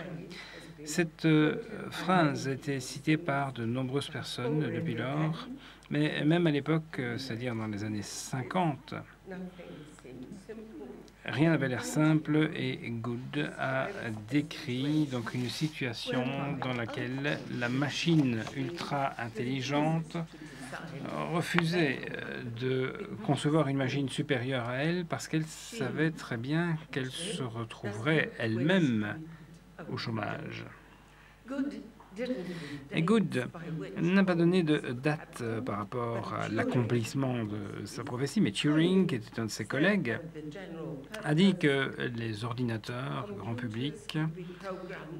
Cette euh, phrase a été citée par de nombreuses personnes depuis lors, mais même à l'époque, euh, c'est-à-dire dans les années 50, rien n'avait l'air simple et Good a décrit donc une situation dans laquelle la machine ultra intelligente refusait euh, de concevoir une machine supérieure à elle parce qu'elle savait très bien qu'elle se retrouverait elle-même au chômage. Et Good n'a pas donné de date euh, par rapport à l'accomplissement de sa prophétie, mais Turing, qui était un de ses collègues, a dit que les ordinateurs, grand public,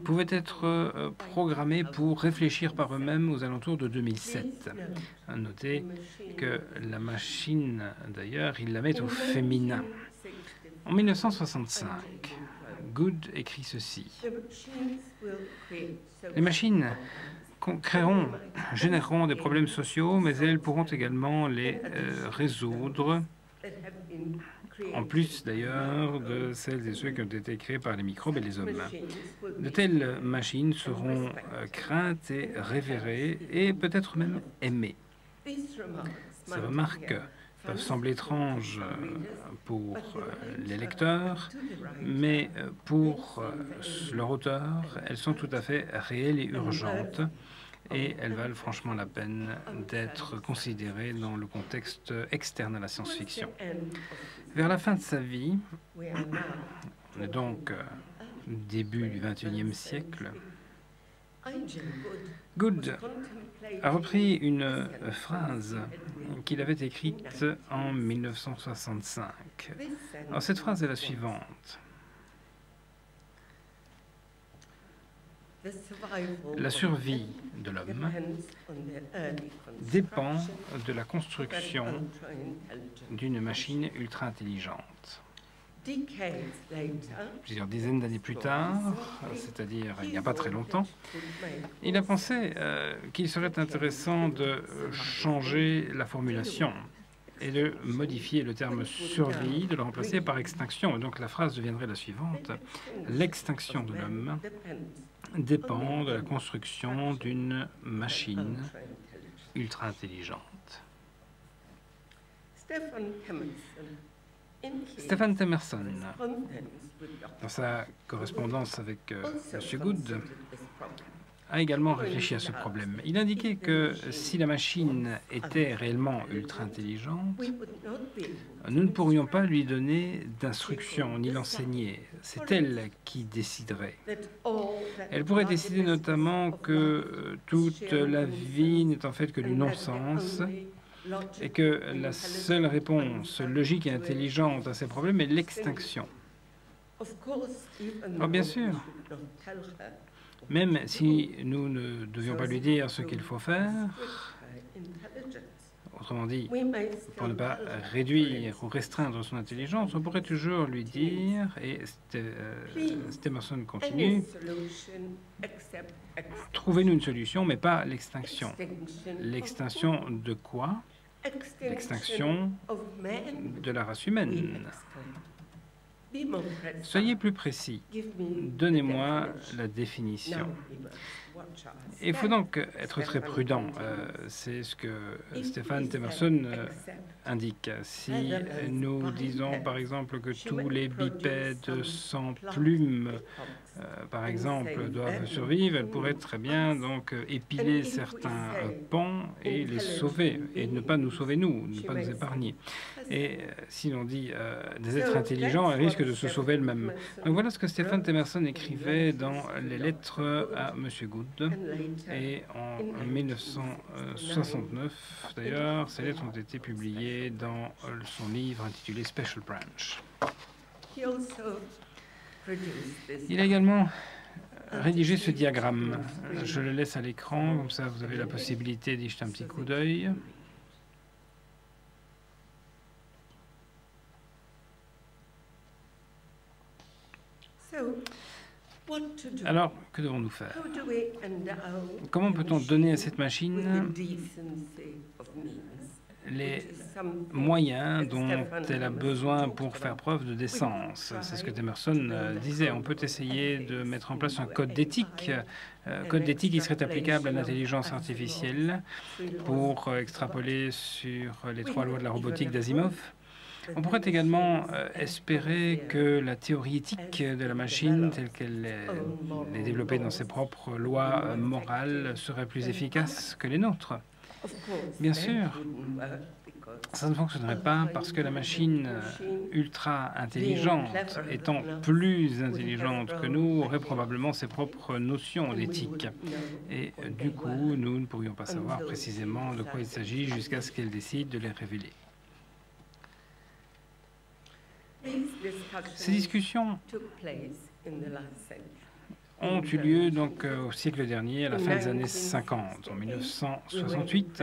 pouvaient être euh, programmés pour réfléchir par eux-mêmes aux alentours de 2007. À noter que la machine, d'ailleurs, il la met au féminin. En 1965, Good écrit ceci. Les machines créeront, généreront des problèmes sociaux, mais elles pourront également les euh, résoudre, en plus d'ailleurs de celles et ceux qui ont été créés par les microbes et les hommes. De telles machines seront euh, craintes et révérées et peut-être même aimées. Ces remarques peuvent sembler étranges euh, pour les lecteurs, mais pour leur auteur, elles sont tout à fait réelles et urgentes et elles valent franchement la peine d'être considérées dans le contexte externe à la science-fiction. Vers la fin de sa vie, donc euh, début du XXIe siècle, Good a repris une phrase qu'il avait écrite en 1965. Alors, cette phrase est la suivante. La survie de l'homme dépend de la construction d'une machine ultra intelligente. Plusieurs dizaines d'années plus tard, c'est-à-dire il n'y a pas très longtemps, il a pensé euh, qu'il serait intéressant de changer la formulation et de modifier le terme survie, de le remplacer par extinction. Et donc la phrase deviendrait la suivante. L'extinction de l'homme dépend de la construction d'une machine ultra intelligente. Stephen Temerson, dans sa correspondance avec euh, M. Good, a également réfléchi à ce problème. Il indiquait que si la machine était réellement ultra intelligente, nous ne pourrions pas lui donner d'instructions ni l'enseigner. C'est elle qui déciderait. Elle pourrait décider notamment que euh, toute la vie n'est en fait que du non-sens et que la seule réponse logique et intelligente à ces problèmes est l'extinction. Alors bien sûr, même si nous ne devions pas lui dire ce qu'il faut faire, autrement dit, pour ne pas réduire ou restreindre son intelligence, on pourrait toujours lui dire, et Stemerson continue, trouvez-nous une solution, mais pas l'extinction. L'extinction de quoi? L'extinction de la race humaine. Soyez plus précis. Donnez-moi la définition. Il faut donc être très prudent. Euh, c'est ce que Stéphane Temerson indique. Si nous disons par exemple que tous les bipèdes sans plumes euh, par exemple, doivent survivre, elle pourrait très bien donc épiler certains euh, pans et les sauver, et ne pas nous sauver nous, ne pas nous épargner. Et euh, si l'on dit des êtres intelligents, elles risquent de se sauver elles-mêmes. Donc voilà ce que Stéphane Temerson écrivait dans les lettres à M. Good. Et en 1969, d'ailleurs, ces lettres ont été publiées dans son livre intitulé Special Branch. Il a également rédigé ce diagramme. Je le laisse à l'écran, comme ça vous avez la possibilité d'y jeter un petit coup d'œil. Alors, que devons-nous faire? Comment peut-on donner à cette machine les moyens dont elle a besoin pour faire preuve de décence. C'est ce que Temerson euh, disait. On peut essayer de mettre en place un code d'éthique, euh, code d'éthique qui serait applicable à l'intelligence artificielle pour euh, extrapoler sur les trois lois de la robotique d'Asimov. On pourrait également espérer que la théorie éthique de la machine, telle qu'elle est, est développée dans ses propres lois morales, serait plus efficace que les nôtres. Bien sûr, ça ne fonctionnerait pas parce que la machine ultra intelligente, étant plus intelligente que nous, aurait probablement ses propres notions d'éthique. Et du coup, nous ne pourrions pas savoir précisément de quoi il s'agit jusqu'à ce qu'elle décide de les révéler. Ces discussions ont eu lieu donc euh, au siècle dernier, à la fin des années 50, en 1968.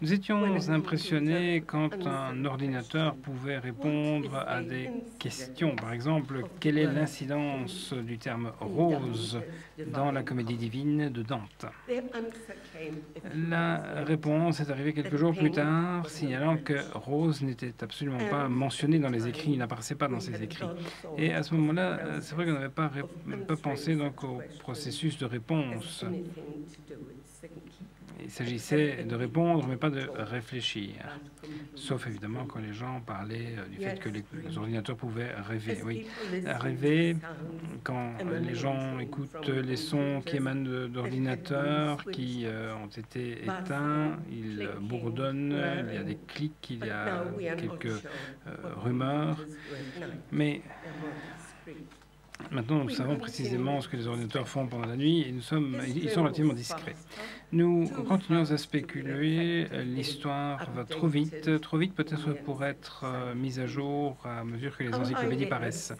Nous étions impressionnés quand un ordinateur pouvait répondre à des questions. Par exemple, quelle est l'incidence du terme rose dans la comédie divine de Dante? La réponse est arrivée quelques jours plus tard, signalant que rose n'était absolument pas mentionné dans les écrits, il n'apparaissait pas dans ses écrits. Et à ce moment-là, c'est vrai qu'on n'avait pas, pas pensé donc au processus de réponse. Il s'agissait de répondre, mais pas de réfléchir. Sauf évidemment quand les gens parlaient euh, du fait que les, ordinateurs pouvaient rêver. Oui, rêver, quand les gens écoutent les sons qui émanent d'ordinateurs qui euh, ont été éteints, ils bourdonnent, il y a des clics, il y a quelques euh, rumeurs. Mais Maintenant, nous savons précisément ce que les ordinateurs font pendant la nuit et nous sommes, ils sont relativement discrets. Nous continuons à spéculer. L'histoire va trop vite, trop vite peut-être pour être euh, mise à jour à mesure que les encyclopédies paraissent.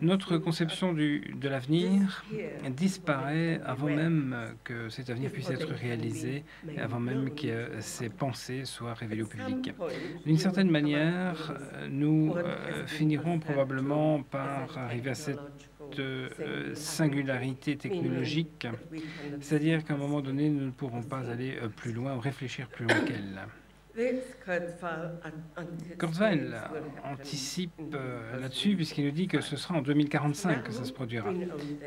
Notre conception du, de l'avenir disparaît avant même que cet avenir puisse être réalisé, avant même que ces pensées soient révélées au public. D'une certaine manière, nous euh, finirons probablement par arriver à cette euh, singularité technologique, c'est-à-dire qu'à un moment donné, nous ne pourrons pas aller euh, plus loin ou réfléchir plus loin qu'elle. Kurzweil anticipe euh, là-dessus puisqu'il nous dit que ce sera en 2045 que ça se produira.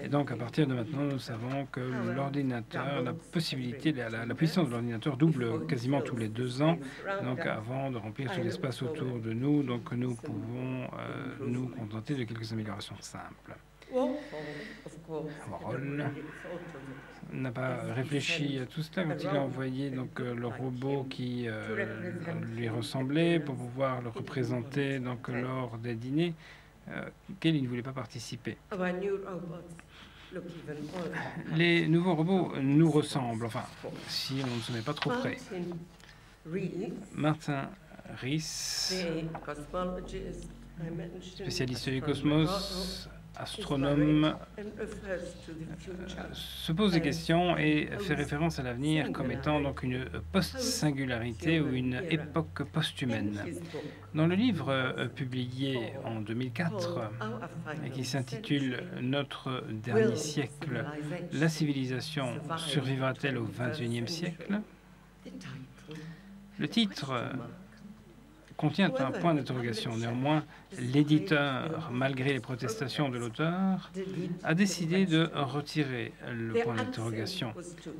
Et donc à partir de maintenant, nous savons que l'ordinateur, la possibilité, la, la puissance de l'ordinateur double quasiment tous les deux ans. Donc avant de remplir tout l'espace autour de nous, donc nous pouvons nous contenter de quelques améliorations simples. N'a pas réfléchi à tout cela quand il a envoyé donc euh, le robot qui euh, lui ressemblait pour pouvoir le représenter donc lors des dîners euh, auxquels il ne voulait pas participer. Les nouveaux robots nous ressemblent, enfin, si on ne se met pas trop près. Martin Rees, spécialiste du cosmos, astronome se pose des questions et fait référence à l'avenir comme étant donc une post-singularité ou une époque post-humaine. Dans le livre euh, publié en 2004 et qui s'intitule Notre dernier siècle, la civilisation survivra-t-elle au XXIe siècle? Le titre contient un point d'interrogation. Néanmoins, l'éditeur, malgré les protestations de l'auteur, a décidé de retirer le point d'interrogation.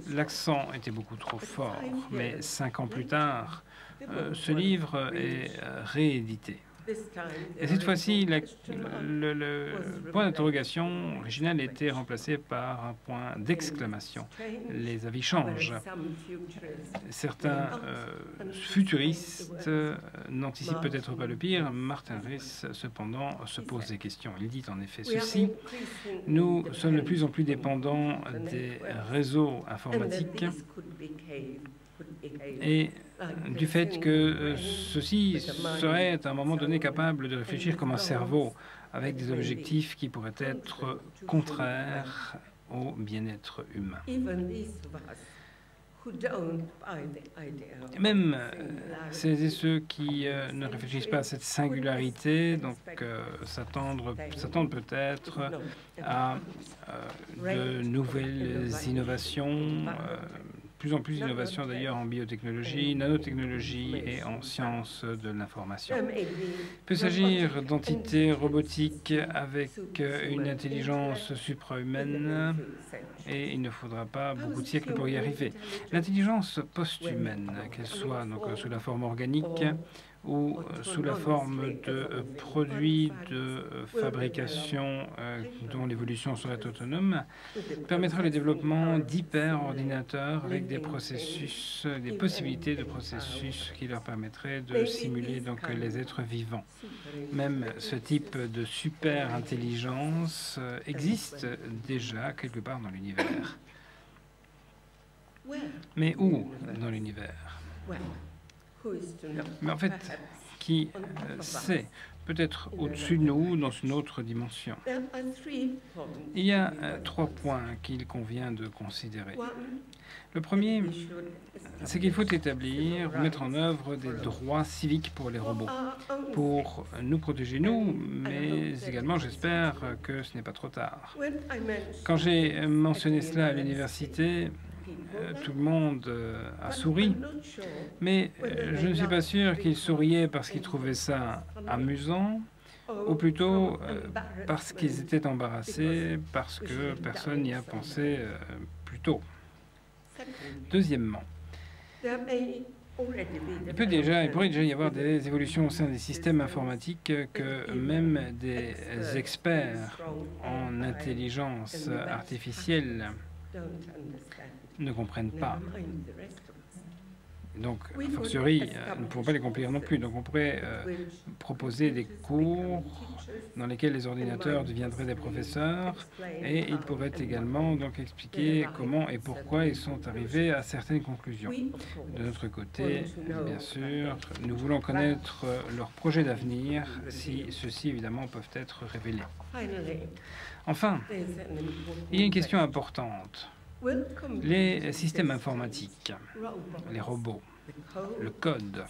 L'accent était beaucoup trop fort, mais cinq ans plus tard, euh, ce livre est réédité. Et cette fois-ci, le, point d'interrogation original était remplacé par un point d'exclamation. Les avis changent. Certains euh, futuristes euh, n'anticipent peut-être pas le pire. Martin Riss, cependant, se pose des questions. Il dit en effet ceci. Nous sommes de plus en plus dépendants des réseaux informatiques du fait que euh, ceci serait à un moment donné capable de réfléchir comme un cerveau avec des objectifs qui pourraient être contraires au bien-être humain. Même euh, celles et ceux qui euh, ne réfléchissent pas à cette singularité, donc s'attendent peut-être à de nouvelles innovations, plus en plus d'innovations d'ailleurs en biotechnologie, nanotechnologie et en sciences. de l'information. Il peut s'agir d'entités robotiques avec une intelligence suprahumaine. Et il ne faudra pas beaucoup de siècles pour y arriver. L'intelligence post-humaine, qu'elle soit donc sous la forme organique, ou euh, sous la forme de euh, produits de euh, fabrication dont l'évolution serait autonome, permettra le développement d'hyper-ordinateurs avec des processus, des possibilités de processus qui leur permettraient de simuler donc les êtres vivants. Même ce type de super-intelligence existe déjà quelque part dans l'univers. Mais où dans l'univers? Mais en fait, qui euh, sait peut-être au-dessus de nous, dans une autre dimension. Il y a euh, trois points qu'il convient de considérer. Le premier, c'est qu'il faut établir, mettre en œuvre des droits civiques pour les robots, pour nous protéger nous, mais également j'espère que ce n'est pas trop tard. Quand j'ai mentionné cela à l'université, tout le monde euh, a souri, mais euh, je ne suis pas sûr qu'ils souriaient parce qu'ils trouvaient ça amusant, ou plutôt parce qu'ils étaient embarrassés, parce que personne n'y a pensé plus tôt. Deuxièmement, il, peut déjà, il pourrait déjà y avoir des évolutions au sein des systèmes informatiques que même des experts en intelligence artificielle ne comprennent pas. Donc, a fortiori, euh, nous ne pouvons pas les comprendre non plus. Donc, on pourrait euh, proposer des cours dans lesquels les ordinateurs deviendraient des professeurs et ils pourraient également donc expliquer comment et pourquoi ils sont arrivés à certaines conclusions. De notre côté, bien sûr, nous voulons connaître leurs projets d'avenir si ceux-ci, évidemment, peuvent être révélés. Enfin, il y a une question importante. Les systèmes informatiques, les robots, le code,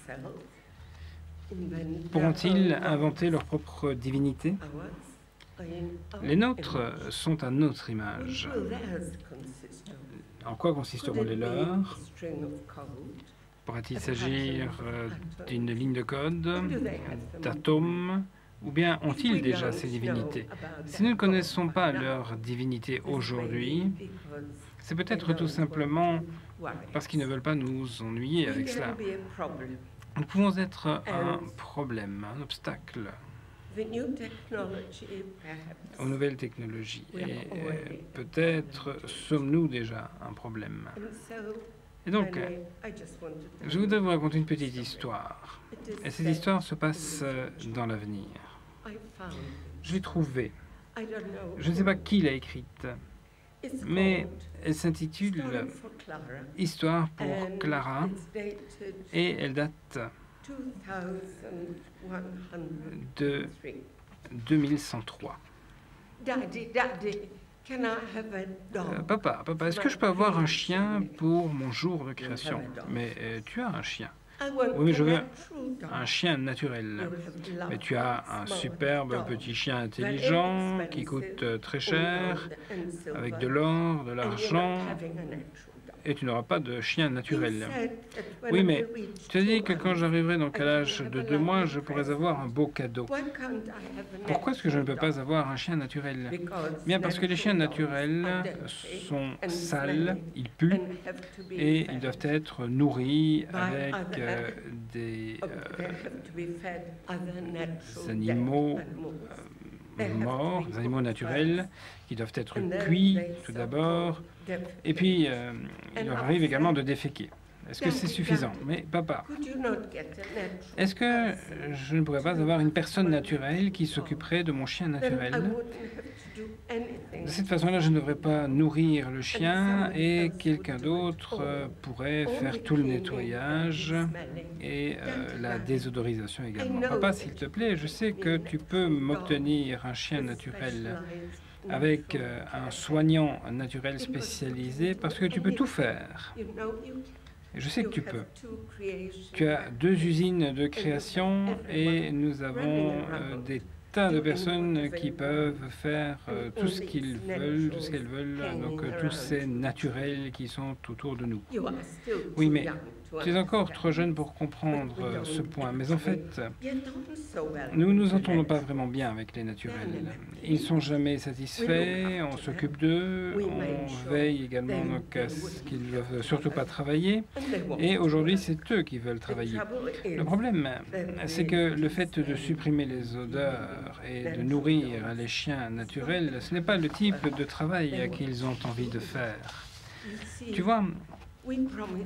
pourront-ils inventer leur propre divinité? Les nôtres sont à notre image. En quoi consisteront les leurs? Pourra-t-il s'agir euh, d'une ligne de code, d'atomes ou bien ont-ils déjà ces divinités? Si nous ne connaissons pas leur divinité aujourd'hui, c'est peut-être tout simplement parce qu'ils ne veulent pas nous ennuyer avec cela. Nous pouvons être un problème, un obstacle aux nouvelles technologies. Et euh, peut-être sommes-nous déjà un problème. Et donc, je voudrais vous raconter une petite histoire. Et cette histoire se passe euh, dans l'avenir. Je l'ai trouvée. Je ne sais pas qui l'a écrite, mais elle s'intitule Histoire pour Clara. et elle date de 2103. Euh, papa, papa, est-ce que je peux avoir un chien pour mon jour de création? Mais euh, tu as un chien. Oui, mais je veux un chien naturel. Mais tu as un superbe petit chien intelligent qui coûte très cher, avec de l'or, de l'argent, et tu n'auras pas de chien naturel. Oui, mais tu as dit que quand j'arriverai dans quel âge de deux mois, je pourrais avoir un beau cadeau. Pourquoi est-ce que je ne peux pas avoir un chien naturel? Bien parce que les chiens naturels sont sales, ils puent, et ils doivent être nourris avec euh, des euh, animaux euh, morts, des animaux naturels, qui doivent être cuits tout d'abord, et puis, euh, il leur arrive également de déféquer. Est-ce que c'est suffisant Mais papa, est-ce que je ne pourrais pas avoir une personne naturelle qui s'occuperait de mon chien naturel? De cette façon-là, je ne devrais pas nourrir le chien et quelqu'un d'autre euh, pourrait faire tout le nettoyage et euh, la désodorisation également. Papa, s'il te plaît, je sais que tu peux m'obtenir un chien naturel avec euh, un soignant naturel spécialisé parce que tu peux tout faire. Je sais que tu peux. Tu as deux usines de création et nous avons euh, des tas de personnes qui peuvent faire euh, tout ce qu'ils veulent, tout ce qu'elles veulent, donc tous ces naturels qui sont autour de nous. Oui, mais tu es encore trop jeune pour comprendre euh, ce point, mais en fait, nous nous entendons pas vraiment bien avec les naturels. Ils ne sont jamais satisfaits, on s'occupe d'eux, on veille également à ce qu'ils ne veulent surtout pas travailler, et aujourd'hui c'est eux qui veulent travailler. Le problème, c'est que le fait de supprimer les odeurs et de nourrir les chiens naturels, ce n'est pas le type de travail qu'ils ont envie de faire. Tu vois,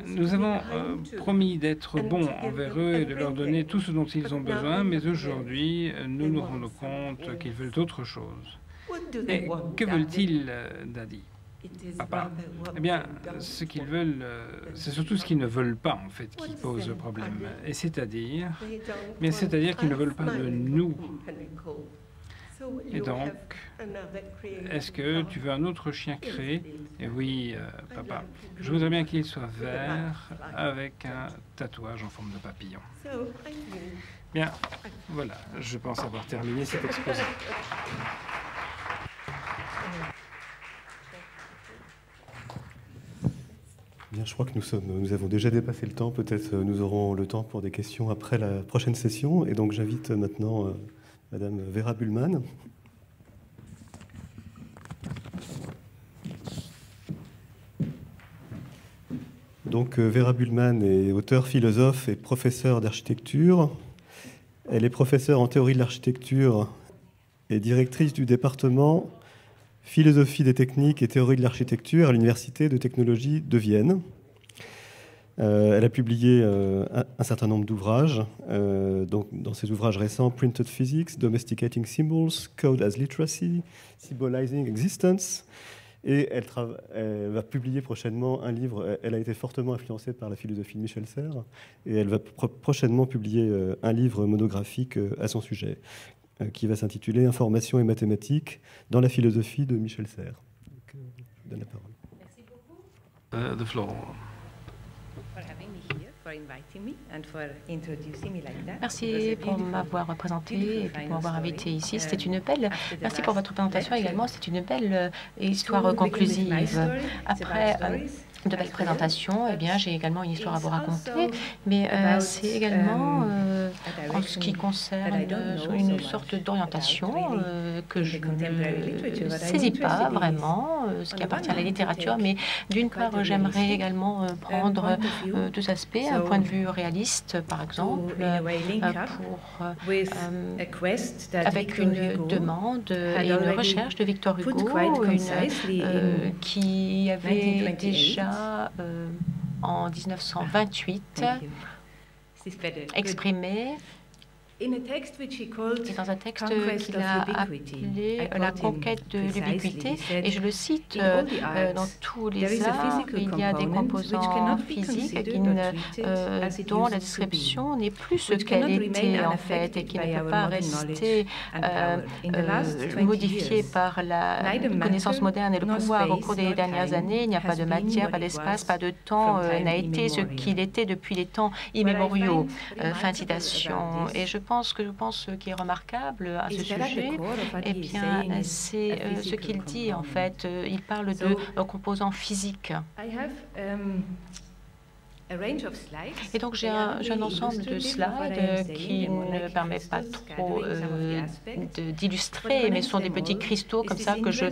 nous avons euh, promis d'être bons envers eux et de leur donner tout ce dont ils ont besoin, mais aujourd'hui, euh, nous nous rendons compte qu'ils veulent autre chose. Et que veulent-ils, euh, Daddy? Papa Eh bien, ce qu'ils veulent, c'est surtout ce qu'ils ne veulent pas, en fait, qui pose le problème. Et c'est-à-dire, mais c'est-à-dire qu'ils ne veulent pas de nous. Et donc, est-ce que tu veux un autre chien créé Et oui, euh, papa. Je voudrais bien qu'il soit vert avec un tatouage en forme de papillon. Bien, voilà, je pense avoir terminé cet exposé. Bien, je crois que nous, sommes, nous avons déjà dépassé le temps. Peut-être euh, nous aurons le temps pour des questions après la prochaine session. Et donc j'invite maintenant euh, Madame Vera Bullman. Donc euh, Vera Bullman est auteure, philosophe et professeure d'architecture. Elle est professeure en théorie de l'architecture et directrice du département philosophie des techniques et théorie de l'architecture à l'Université de technologie de Vienne. Euh, elle a publié euh, un, certain nombre d'ouvrages, euh, dans ses ouvrages récents Printed Physics, Domesticating Symbols, Code as Literacy, Symbolizing Existence. Et elle, va publier prochainement un livre. Elle a été fortement influencée par la philosophie de Michel Serres. Et elle va prochainement publier un livre monographique à son sujet, qui va s'intituler Information et mathématiques dans la philosophie de Michel Serres. je vous donne la parole. Merci beaucoup. the floor. Merci pour m'avoir représenté et pour m'avoir invité ici. C'était une belle. Merci pour votre présentation également. C'est une belle euh, histoire conclusive. Après de belles présentations, eh bien, j'ai également une histoire à vous raconter, mais euh, c'est également um, euh, en ce qui concerne une sorte d'orientation euh, que je ne saisis pas vraiment, ce qui appartient à la littérature, mais d'une part, j'aimerais également prendre deux aspects, un point de vue réaliste, par exemple, pour, avec une demande et une recherche de Victor Hugo, une, qui avait déjà euh, en 1928 exprimé et dans un texte qu'il a appelé La conquête de l'ubiquité, et je le cite, euh, euh, dans tous les arts, il y a des composants physiques euh, dont la description n'est plus ce qu'elle était en fait, et qui ne peut pas rester modifiée par la connaissance moderne et le pouvoir au cours des dernières années. Il n'y a pas de matière, pas d'espace, pas de temps, n'a été ce qu'il était depuis les temps immémoriaux. fin de citation. Et je pense que je pense qui est remarquable à ce sujet, eh bien, c'est euh, ce qu'il dit en fait. Euh, il parle de composants physiques. Et donc j'ai un, un, ensemble de slides qui ne permet pas trop euh, d'illustrer, mais sont des petits cristaux comme ça que je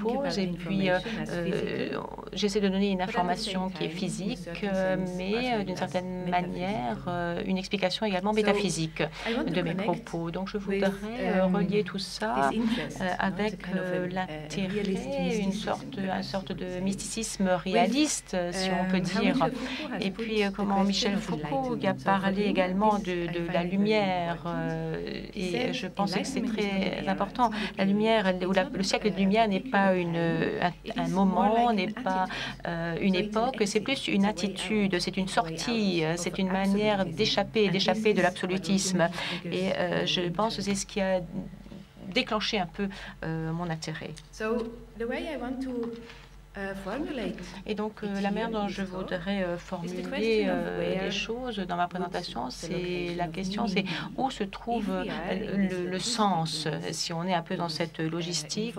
pose. Et puis euh, euh, j'essaie de donner une information qui est physique, mais d'une certaine manière une explication également métaphysique de mes propos. Donc je voudrais um, relier tout ça avec l'intérêt, une sorte, une sorte de mysticisme réaliste, si on peut um, dire. Et puis puis, euh, comment Michel Foucault a parlé également de, la lumière, euh, et je pense que c'est très important. La lumière, ou le siècle de lumière n'est pas une, un, moment, n'est pas euh, une époque, c'est plus une attitude, c'est une sortie, c'est une manière d'échapper, d'échapper de l'absolutisme. Et je pense que c'est ce qui a déclenché un peu mon intérêt. Euh, Et donc, euh, la manière dont je voudrais euh, formuler les choses dans ma présentation, c'est la question, c'est où se trouve le, sens, si on est un peu dans cette logistique,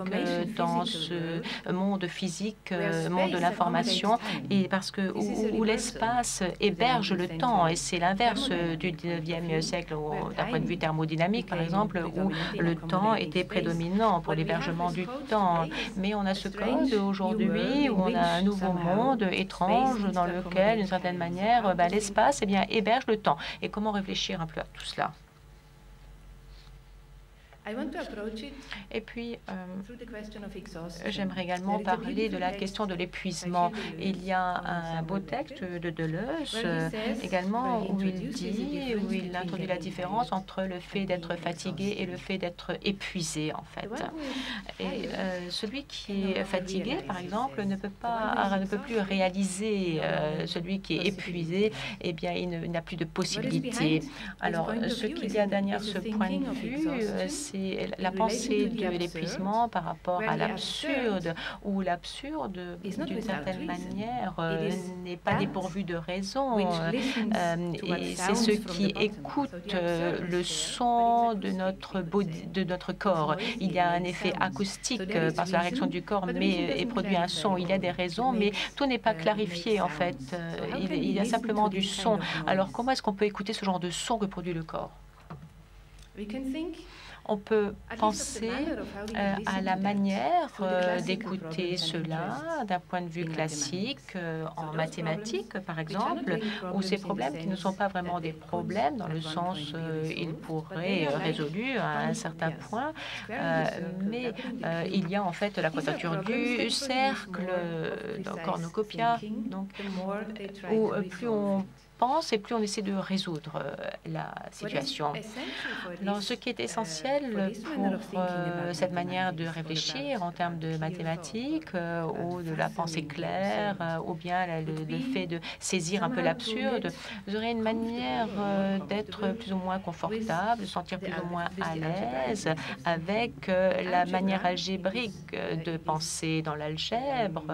dans ce monde physique, monde de l'information, et parce que où, l'espace héberge le temps, et c'est l'inverse du 19e siècle, d'un point de vue thermodynamique, par exemple, où le temps était prédominant pour l'hébergement du temps. Mais on a ce code aujourd'hui où on a un nouveau monde étrange dans lequel, d'une certaine manière, bah, l'espace eh bien, héberge le temps. Et comment réfléchir un peu à tout cela? Et puis, euh, j'aimerais également parler de la question de l'épuisement. Il y a un beau texte de Deleuze euh, également où il dit, où il introduit la différence entre le fait d'être fatigué et le fait d'être épuisé, en fait. Et euh, celui qui est fatigué, par exemple, ne peut, pas, ne peut plus réaliser. celui qui est épuisé, eh bien, il n'a plus de possibilités. Alors, ce qu'il y a derrière ce point de vue, c'est la pensée de l'épuisement par rapport à l'absurde, où l'absurde, d'une certaine manière, euh, n'est pas dépourvu de raison. Euh, et c'est ce qui écoute euh, le son de notre, de notre corps. Il y a un effet acoustique par la réaction du corps, mais est produit un son. Il y a des raisons, mais tout n'est pas clarifié en fait. il y a simplement du son. Alors comment est-ce qu'on peut écouter ce genre de son que produit le corps? On peut penser euh, à la manière euh, d'écouter cela d'un point de vue classique euh, en mathématiques, par exemple, où ces problèmes qui ne sont pas vraiment des problèmes dans le sens ils pourraient être résolus à un certain point, mais il y a en fait la quadrature du cercle, donc cornucopia, donc, où plus on pense et plus on essaie de résoudre euh, la situation. Alors, ce qui est essentiel pour euh, cette manière de réfléchir en termes de mathématiques euh, ou de la pensée claire ou bien le, fait de saisir un peu l'absurde, vous aurez une manière d'être plus ou moins confortable, de sentir plus ou moins à l'aise avec la manière algébrique de penser dans l'algèbre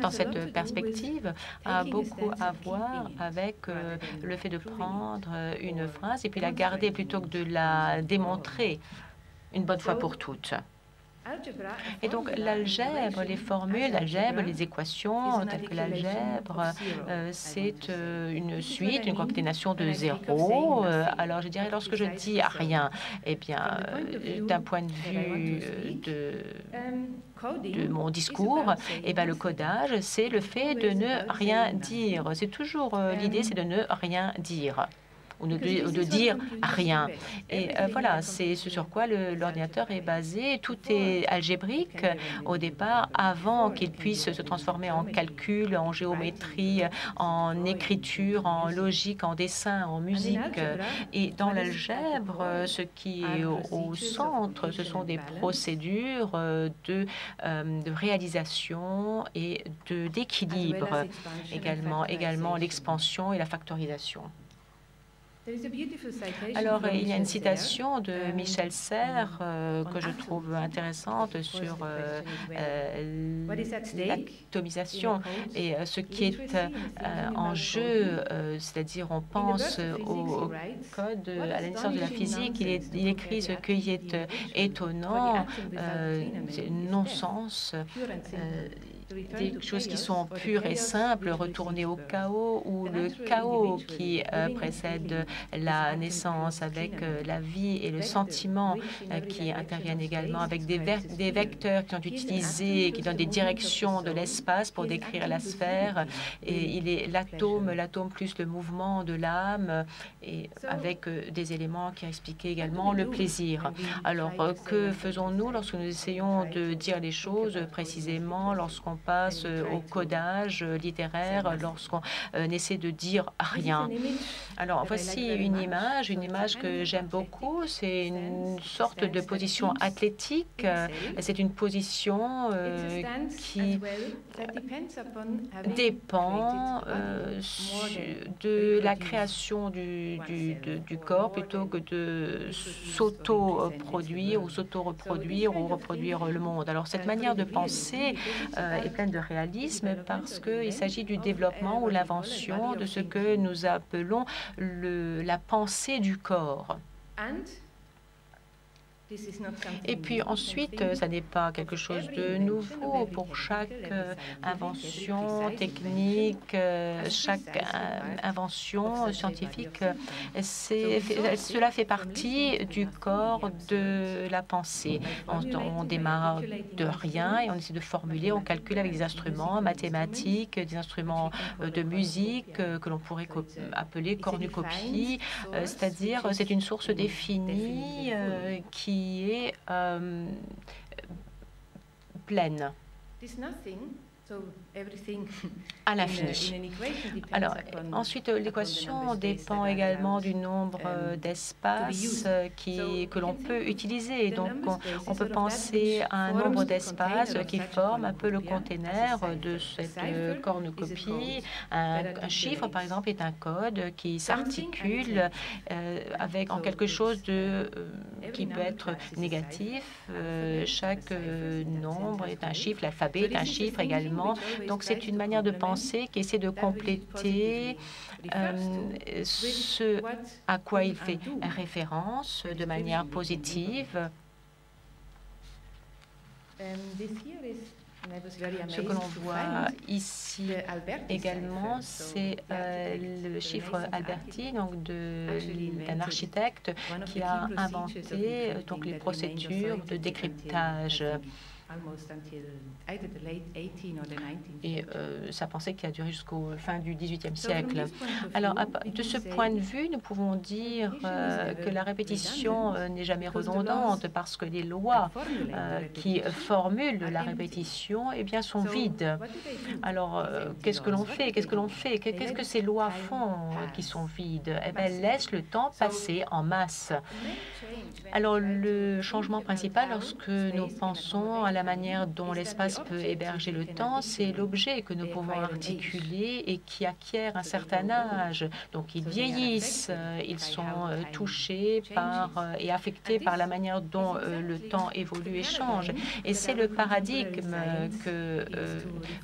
dans cette perspective a beaucoup à voir avec euh, le fait de prendre euh, une phrase et puis la garder plutôt que de la démontrer une bonne fois pour toutes. Et donc l'algèbre, les formules, l'algèbre, les équations, telles que l'algèbre, euh, c'est une suite, une concaténation de zéros. alors je dirais, lorsque je dis rien, eh bien, d'un point de vue de de mon discours, et eh ben, le codage, c'est le fait de ne rien dire. C'est toujours euh, l'idée, c'est de ne rien dire. Ou de, de dire rien. Et voilà, c'est ce sur quoi l'ordinateur est basé. Tout est algébrique au départ, avant qu'il puisse se transformer en calcul, en géométrie, en écriture, en logique, en dessin, en musique. Et dans l'algèbre, ce qui est au, centre, ce sont des procédures de, de réalisation et d'équilibre également, également l'expansion et la factorisation. Alors, il y a une citation de um, Michel Serres euh, que je trouve intéressante sur euh, euh, l'atomisation et ce qui est en jeu, c'est-à-dire on pense au, code à la naissance de la physique, il, est, il écrit ce qui est étonnant, non-sens des choses qui sont pures et simples, retourner au chaos. ou le chaos qui euh, précède la naissance avec euh, la vie et le sentiment euh, qui interviennent également avec des, des vecteurs qui sont utilisés, qui donnent des directions de l'espace pour décrire la sphère. Et il est l'atome, l'atome plus le mouvement de l'âme et avec des éléments qui expliquent également le plaisir. Alors, que faisons-nous lorsque nous essayons de dire les choses précisément, lorsqu'on passe euh, au codage euh, littéraire lorsqu'on euh, essaie de dire rien. Alors voici une image, une image que j'aime beaucoup. C'est une sorte de position athlétique. C'est une position qui dépend de la création du, du corps plutôt que de s'auto-produire ou s'auto-reproduire ou reproduire le monde. Alors cette manière de penser est pleine de réalisme parce qu'il s'agit du développement ou l'invention de ce que nous appelons la pensée du corps. Et puis ensuite, ça n'est pas quelque chose de nouveau pour chaque euh, invention technique, euh, chaque euh, invention scientifique. Cela fait partie du corps de la pensée. On, démarre de rien et on essaie de formuler, on calcule avec des instruments mathématiques, des instruments de musique que l'on pourrait appeler cornucopie, c'est-à-dire c'est une source définie qui est euh, pleine à l'infini. Alors, ensuite, l'équation dépend également du nombre euh, d'espaces euh, que l'on peut utiliser. Donc, on, peut penser à un nombre d'espaces qui forment un peu le conteneur de cette cornucopie. Un, chiffre, par exemple, est un code qui s'articule euh, avec en quelque chose de qui peut être négatif. chaque nombre est un chiffre, l'alphabet est un chiffre également. Donc, c'est une manière de penser qui essaie de compléter euh, ce à quoi il fait référence de manière positive. Ce que l'on voit ici également, c'est euh, le chiffre Alberti, donc d'un architecte qui a inventé donc les procédures de décryptage. Et euh, sa pensée qui a duré jusqu'au fin du XVIIIe siècle. Alors, de ce point de vue, nous pouvons dire euh, que la répétition euh, n'est jamais redondante parce que les lois qui formulent la répétition eh bien, sont vides. Alors, qu'est-ce que l'on fait? Qu'est-ce que l'on fait? Qu'est-ce que ces lois font qui sont vides? Eh bien, Elles laissent le temps passer en masse. Alors, le changement principal, lorsque nous pensons à la manière dont l'espace peut héberger le temps, c'est l'objet que nous pouvons articuler et qui acquiert un certain âge. Donc ils vieillissent, euh, ils sont euh, touchés par euh, et affectés par la manière dont le temps évolue et change. Et c'est le paradigme que,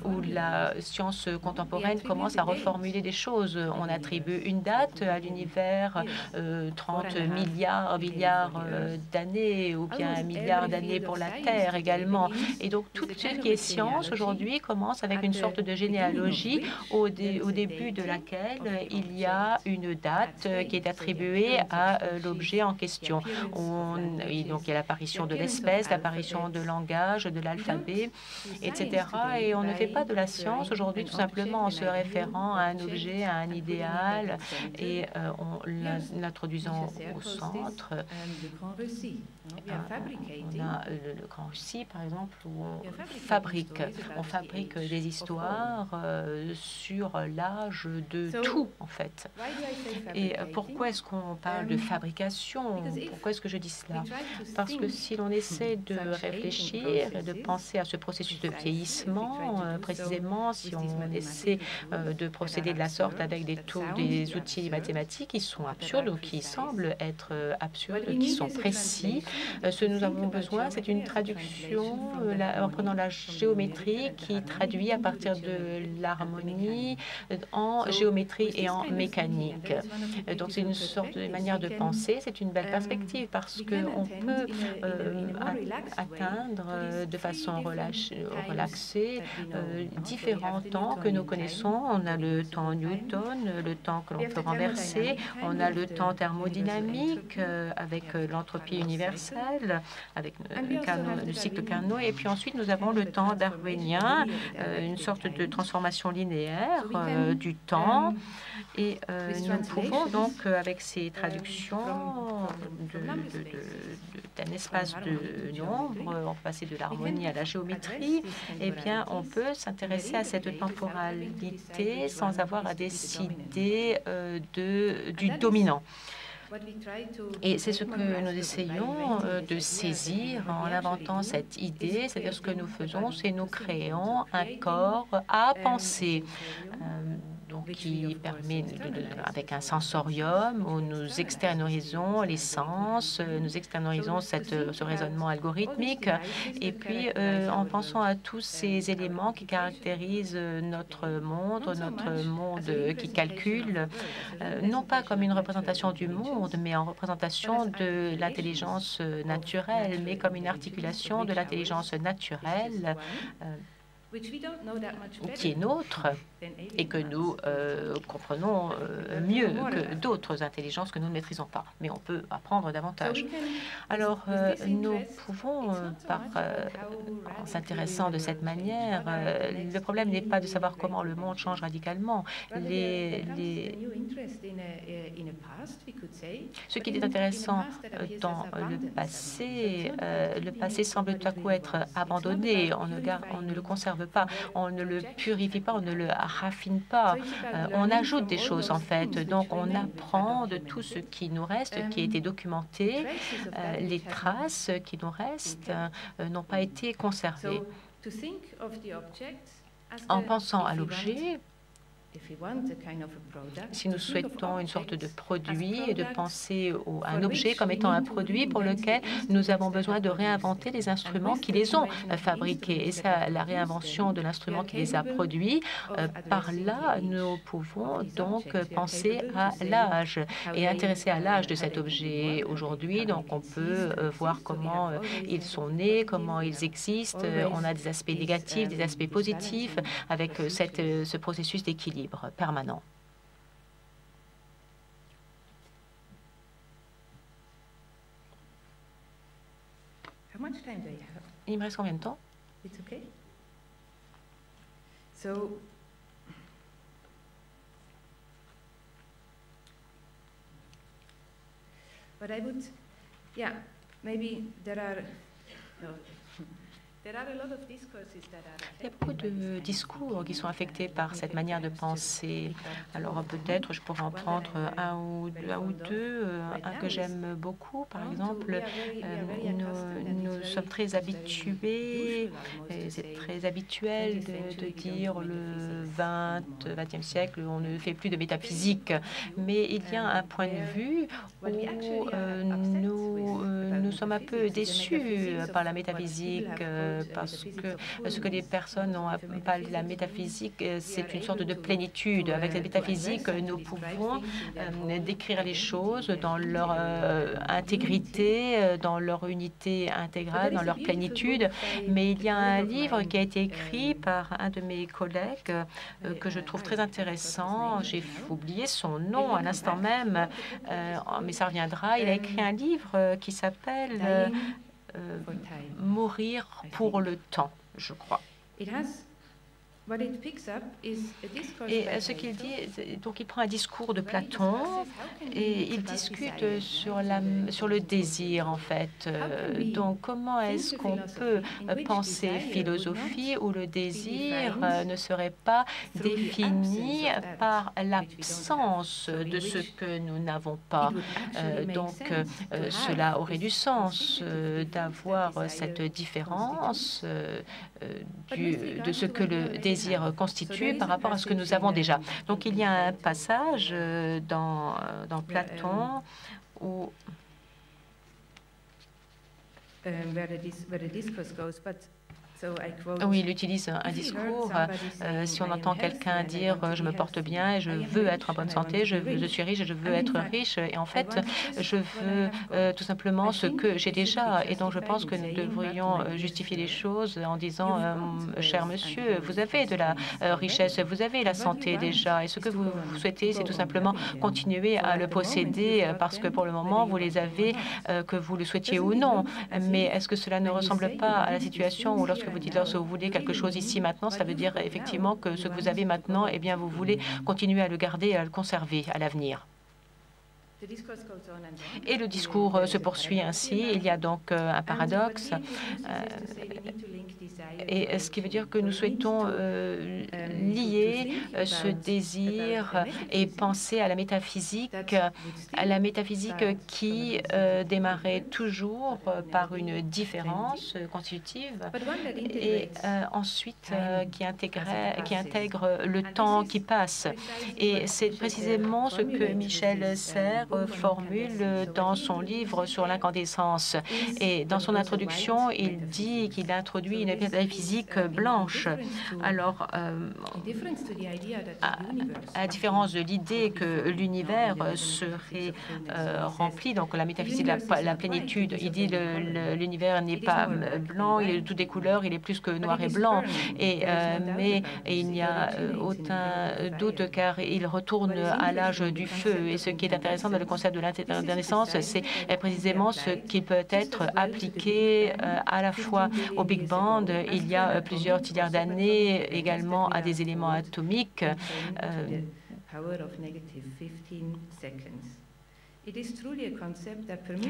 où la science contemporaine commence à reformuler des choses. On attribue une date à l'univers, 30 milliards, milliards d'années, ou bien un milliard d'années pour la Terre également. Et donc tout ce qui est science aujourd'hui commence avec une sorte de généalogie. Au, au début de laquelle il y a une date qui est attribuée à l'objet en question. On, donc il y a l'apparition de l'espèce, l'apparition de langage, de l'alphabet, etc. Et on ne fait pas de la science aujourd'hui tout simplement en se référant à un objet, à un idéal et en l'introduisant au centre. On a le, Grand Russie, par exemple, où on fabrique, on fabrique des histoires euh, sur l'âge de tout, en fait. Et euh, pourquoi est-ce qu'on parle de fabrication? Pourquoi est-ce que je dis cela? Parce que si l'on essaie de réfléchir, de penser à ce processus de vieillissement, euh, précisément, si on essaie de procéder de la sorte avec des, taux, des outils mathématiques qui sont absurdes ou qui semblent être absurdes, qui sont précis, ce que nous avons besoin, c'est une traduction euh, en prenant la géométrie qui traduit à partir de l'harmonie euh, en géométrie et en mécanique. Donc c'est une sorte de manière de penser, c'est une belle perspective parce qu'on peut atteindre de façon relaxée différents temps que nous connaissons. On a le temps Newton, le temps que l'on peut renverser, on a le temps thermodynamique avec l'entropie universelle avec le, cycle Carnot. Et puis ensuite, nous avons le temps darwinien, euh, une sorte de transformation linéaire euh, du temps. Et euh, nous pouvons donc, avec ces traductions d'un espace de nombre, en passer de l'harmonie à la géométrie, eh bien, on peut s'intéresser à cette temporalité sans avoir à décider de, du dominant. Et c'est ce que nous essayons euh, de saisir en inventant cette idée, c'est-à-dire ce que nous faisons, c'est nous créons un corps à penser. Euh, qui permet, avec un sensorium, où nous extériorisons les sens, euh, nous extériorisons cette, ce raisonnement algorithmique, et puis euh, en pensant à tous ces éléments qui caractérisent notre monde, notre monde qui calcule, euh, non pas comme une représentation du monde, mais en représentation de l'intelligence naturelle, mais comme une articulation de l'intelligence naturelle qui est nôtre et que nous euh, comprenons euh, mieux que d'autres intelligences que nous ne maîtrisons pas. Mais on peut apprendre davantage. Alors, euh, nous pouvons, par, en s'intéressant de cette manière, le problème n'est pas de savoir comment le monde change radicalement. Les, les... Ce qui est intéressant dans le passé, le passé semble tout à coup être abandonné, on ne, garde, on ne le conserve pas, on ne le purifie pas, on ne le raffine pas, euh, on ajoute des choses en fait. Donc on apprend de tout ce qui nous reste, qui a été documenté. Euh, les traces qui nous restent euh, n'ont pas été conservées. En pensant à l'objet si nous souhaitons une sorte de produit et de penser à un objet comme étant un produit pour lequel nous avons besoin de réinventer les instruments qui les ont fabriqués. Et ça, la réinvention de l'instrument qui les a produits, euh, par là, nous pouvons donc penser à l'âge et intéresser à l'âge de cet objet aujourd'hui. Donc, on peut euh, voir comment euh, ils sont nés, comment ils existent. On a des aspects négatifs, des aspects positifs avec cette, ce processus d'équilibre permanent. Il me reste combien de temps? It's okay. So, but I would, yeah, maybe there are. No. Il y a beaucoup de discours qui sont affectés par cette manière de penser. Alors peut-être je pourrais en prendre un ou, un ou deux. Un que j'aime beaucoup, par exemple, euh, nous, sommes très habitués, c'est très habituel de, dire le 20, 20e siècle, on ne fait plus de métaphysique. Mais il y a un point de vue où euh, nous, euh, nous sommes un peu déçus par la métaphysique parce que ce que les personnes n'ont pas la métaphysique, c'est une sorte de plénitude. Avec cette métaphysique, nous pouvons décrire les choses dans leur intégrité, dans leur unité intégrale, dans leur plénitude. Mais il y a un livre qui a été écrit par un de mes collègues que je trouve très intéressant. J'ai oublié son nom à l'instant même, mais ça reviendra. Il a écrit un livre qui s'appelle euh, Mourir pour le temps, je crois. Et ce qu'il dit, donc il prend un discours de Platon et il discute sur, la, sur le désir en fait. Donc comment est-ce qu'on peut penser philosophie où le désir ne serait pas défini par l'absence de ce que nous n'avons pas. Euh, donc euh, cela aurait du sens euh, d'avoir cette différence de ce que le désir désir constitue par rapport à ce que nous avons déjà. Donc il y a un passage euh, dans, euh, dans Platon où oui, il utilise un discours. Euh, si on entend quelqu'un dire euh, je me porte bien et je veux être en bonne santé, je, je suis riche et je veux être riche, et en fait, je veux euh, tout simplement ce que j'ai déjà. Et donc, je pense que nous devrions justifier les choses en disant cher monsieur, vous avez de la richesse, vous avez la santé déjà, et ce que vous souhaitez, c'est tout simplement continuer à le posséder parce que pour le moment, vous les avez, que vous le souhaitiez ou non. Mais est-ce que cela ne ressemble pas à la situation où lorsque vous dites lorsque vous voulez quelque chose ici maintenant, ça veut dire effectivement que ce que vous avez maintenant, eh bien, vous voulez continuer à le garder et à le conserver à l'avenir. Et le discours se poursuit ainsi. Il y a donc euh, un paradoxe. Euh, et ce qui veut dire que nous souhaitons euh, lier ce désir et penser à la métaphysique, à la métaphysique qui démarrait toujours par une différence constitutive et ensuite qui, intègre le temps qui passe. Et c'est précisément ce que Michel Serres formule dans son livre sur l'incandescence. Et dans son introduction, il dit qu'il introduit une métaphysique blanche. Alors, euh, à, la différence de l'idée que l'univers serait euh, rempli, donc la métaphysique de la, plénitude, il dit l'univers n'est pas blanc, il est de toutes des couleurs, il est plus que noir et blanc. Et, euh, mais il n'y a aucun doute car il retourne à l'âge du feu. Et ce qui est intéressant dans le concept de l'interdépendance, c'est précisément ce qui peut être appliqué euh, à la fois au Big Bang il y a euh, plusieurs milliards d'années, également à des éléments atomiques.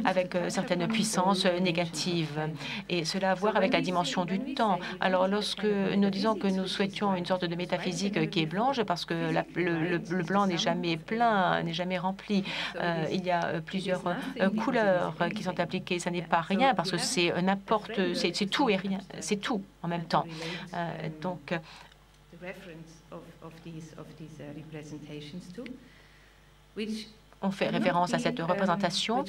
Avec euh, certaines puissances euh, négatives. Et cela a à voir avec la dimension du temps. Alors lorsque nous disons que nous souhaitions une sorte de métaphysique qui est blanche, parce que le, blanc n'est jamais plein, n'est jamais rempli, euh, il y a plusieurs couleurs qui sont appliquées. Ça n'est pas rien, parce que c'est n'importe, c'est tout et rien, c'est tout en même temps. donc, on fait référence à cette représentation,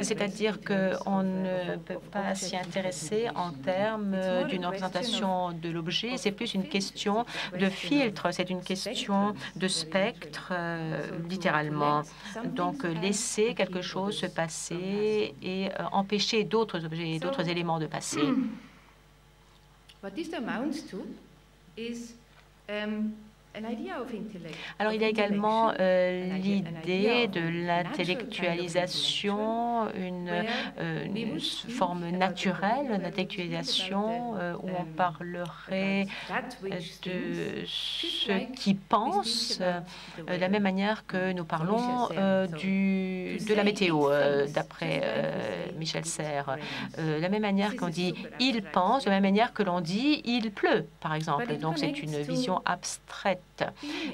c'est-à-dire qu'on ne peut pas s'y intéresser en termes d'une représentation de l'objet, c'est plus une question de filtre, c'est une question de spectre, euh, littéralement. Donc laisser quelque chose se passer et euh, empêcher d'autres objets et d'autres éléments de passer. Alors il y a également euh, l'idée de l'intellectualisation, une, euh, forme naturelle d'intellectualisation euh, où on parlerait de ceux qui pensent de la même manière que nous parlons du, de la météo, d'après Michel Serres. de la même manière qu'on dit il pense, de la même manière que l'on dit il pleut, par exemple. Donc c'est une vision abstraite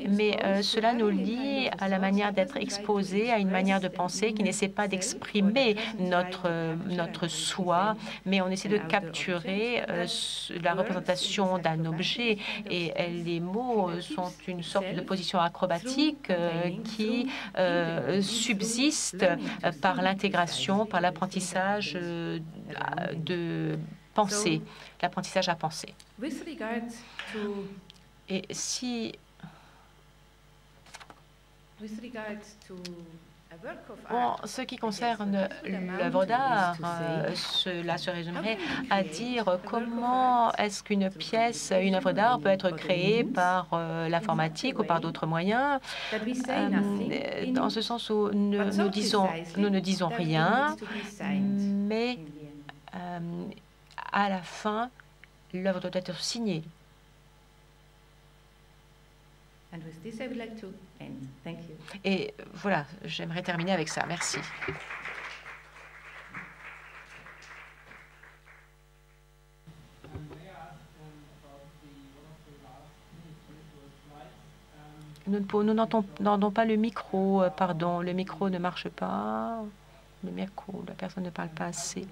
mais euh, cela nous lie à la manière d'être exposé, à une manière de penser qui n'essaie pas d'exprimer notre, notre soi, mais on essaie de capturer euh, la représentation d'un objet. Et les mots sont une sorte de position acrobatique euh, qui subsiste par l'intégration, par l'apprentissage de penser, l'apprentissage à penser. Et si en ce qui concerne l'œuvre d'art, euh, cela se résumerait à dire comment est-ce qu'une pièce, une œuvre d'art peut être créée par euh, l'informatique ou par d'autres moyens, euh, dans ce sens où nous, nous, disons, nous ne disons rien, mais à la fin, l'œuvre doit être signée. Et voilà, j'aimerais terminer avec ça. Merci. Nous n'entendons pas le micro, euh, pardon, le micro ne marche pas. Le micro, la personne ne parle pas assez.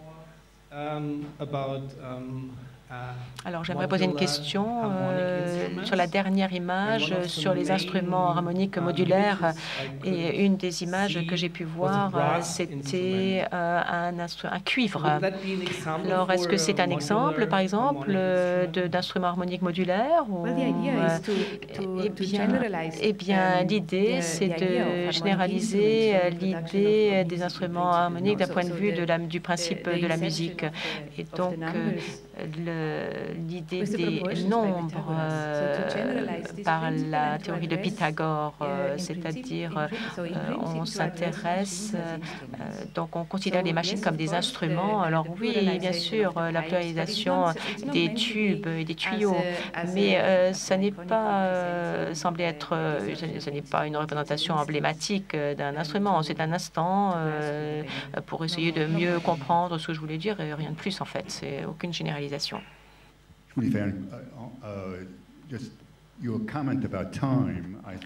Um, um, alors j'aimerais poser une question euh, sur la dernière image, sur les instruments harmoniques modulaires. Et une des images que j'ai pu voir, euh, c'était euh, un, un, cuivre. Alors est-ce que c'est un exemple, par exemple, d'instruments harmoniques modulaires ou, eh bien, eh bien l'idée, c'est de généraliser l'idée des instruments harmoniques d'un point de vue de la, du principe de la musique. Et donc, l'idée des nombres euh, par la théorie de Pythagore, euh, c'est-à-dire euh, on s'intéresse, donc on considère les machines comme des instruments. Alors oui, bien sûr, la pluralisation des tubes et des tuyaux, mais ça n'est pas semblé être, ce n'est pas une représentation emblématique d'un instrument. C'est un instant pour essayer de mieux comprendre ce que je voulais dire et rien de plus en fait. C'est aucune généralisation. Je voulais faire uh, uh, just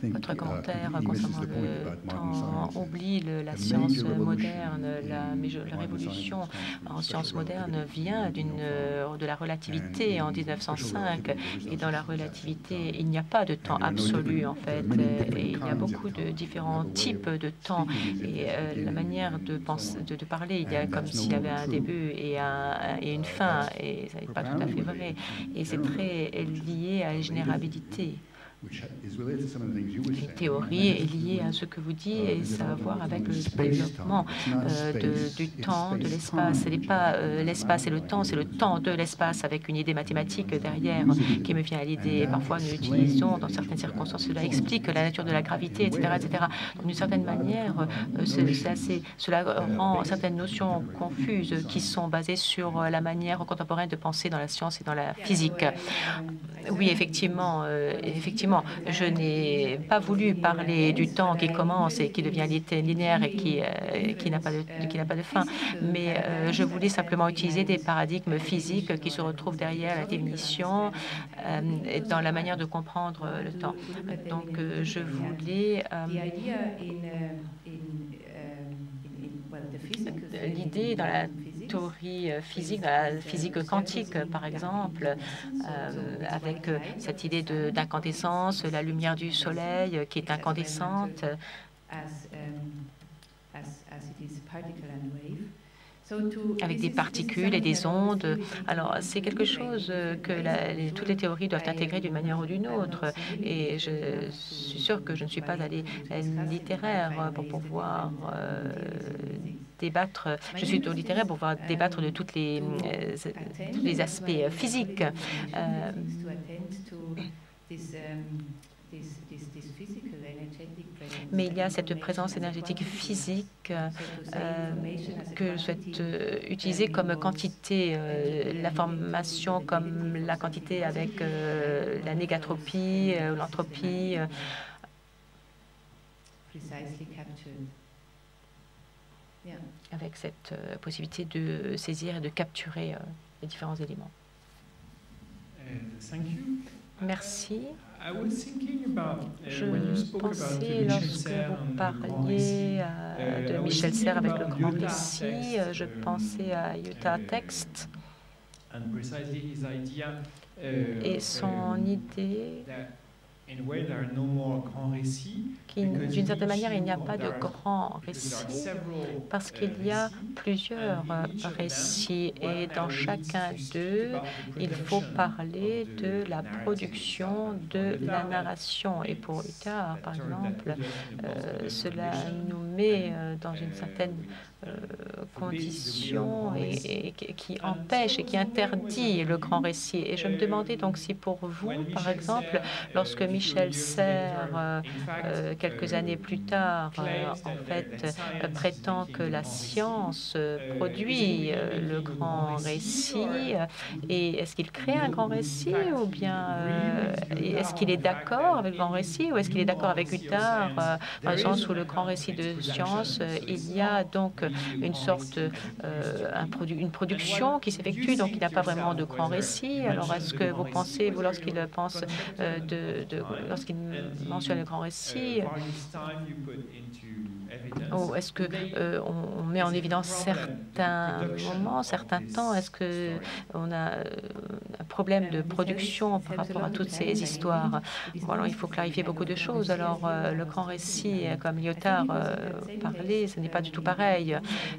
votre commentaire concernant le temps oublie la science moderne, la, la révolution en sciences modernes vient de la relativité en 1905. Et dans la relativité, il n'y a pas de temps absolu, en fait. Et il y a beaucoup de différents types de temps. Et euh, la manière de, penser, de, parler, il y a comme s'il y avait un début et, un, et une fin. Et ça n'est pas tout à fait vrai. Et c'est très lié à la générabilité Yeah. La théorie est liée à ce que vous dites et ça a à voir avec le développement euh, du temps, de l'espace. Ce n'est pas euh, l'espace et le temps, c'est le temps de l'espace avec une idée mathématique derrière qui me vient à l'idée. Parfois, nous l'utilisons dans certaines circonstances. Cela explique la nature de la gravité, etc. etc. D'une certaine manière, euh, assez, cela rend certaines notions confuses qui sont basées sur la manière contemporaine de penser dans la science et dans la physique. Oui, effectivement, effectivement je n'ai pas voulu parler du temps qui commence et qui devient linéaire et qui, euh, qui n'a pas, de, pas de fin, mais euh, je voulais simplement utiliser des paradigmes physiques qui se retrouvent derrière la définition euh, dans la manière de comprendre le temps. Donc, je voulais l'idée dans la théorie euh, physique, la physique quantique, par exemple, euh, avec euh, cette idée d'incandescence, la lumière du soleil qui est incandescente. avec des particules et des ondes. Alors, c'est quelque chose que toutes les théories doivent intégrer d'une manière ou d'une autre. Et je suis sûre que je ne suis pas allée littéraire pour pouvoir débattre, je suis au littéraire pour pouvoir débattre de toutes les, euh, tous les aspects euh, physiques. Euh, mais il y a cette présence énergétique physique que je souhaite utiliser comme quantité, l'information comme la quantité avec la négatropie, l'entropie avec cette euh, possibilité de saisir et de capturer euh, les différents éléments. Merci. Je pensais, lorsque vous parliez euh, de Michel Serres avec le grand récit, je pensais à Utah Text et son idée d'une certaine manière, il n'y a pas de grand récit parce qu'il y a plusieurs récits et dans chacun d'eux, il faut parler de la production de la narration. Et pour Utah, par exemple, euh, cela nous met euh, dans une certaine euh, conditions et, qui empêche et qui interdit le grand récit. Et je me demandais donc si pour vous, par exemple, lorsque Michel Serres, euh, euh, quelques années plus tard, en fait, prétend que la science produit le grand récit, et est-ce qu'il crée un grand récit ou bien est-ce qu'il est d'accord avec le grand récit ou est-ce qu'il est d'accord avec Utah, dans le sens où le grand récit de science, il y a donc une sorte, euh, un produit, une production qui s'effectue, donc il n'a pas vraiment de grand récit. Alors est-ce que vous pensez, vous, lorsqu'il pense euh, de, de lorsqu'il mentionne le grand récit, ou est-ce que euh, on, met en évidence certains moments, certains temps? Est-ce que on a un problème de production par rapport à toutes ces histoires? Bon, il faut clarifier beaucoup de choses. Alors, le grand récit, comme Lyotard parlait, ce n'est pas du tout pareil.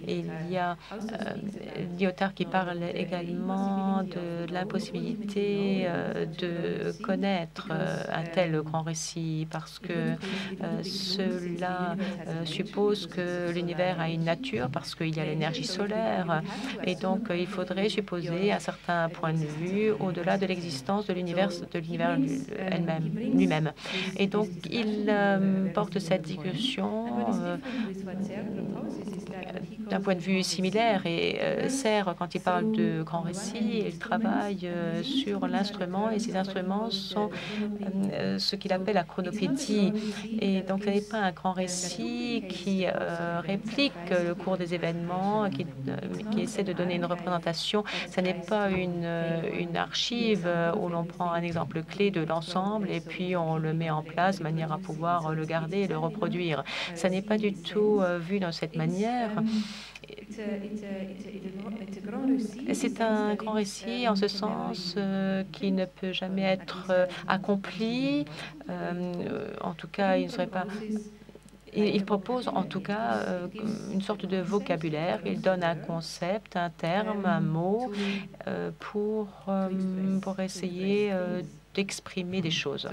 Il y a euh, Lyotard qui parle également de l'impossibilité euh, de connaître euh, un tel grand récit parce que cela suppose que l'univers a une nature parce qu'il y a l'énergie solaire et donc il faudrait supposer un certain point de vue au-delà de l'existence de l'univers de l'univers lui-même. Et donc il porte cette discussion d'un point de vue similaire et euh, Serre, quand il parle de grand récit, il travaille euh, sur l'instrument et ces instruments sont euh, ce qu'il appelle la chronopédie. Et donc ce n'est pas un grand récit qui réplique le cours des événements, qui, essaie de donner une représentation. Ce n'est pas une, une archive où l'on prend un exemple clé de l'ensemble et puis on le met en place de manière à pouvoir le garder et le reproduire. Ça n'est pas du tout vu dans cette manière. C'est un grand récit en ce sens euh, qui ne peut jamais être euh, accompli. Euh, en tout cas, il ne serait pas il propose en tout cas une sorte de vocabulaire. Il donne un concept, un terme, un mot pour, pour essayer d'exprimer des choses.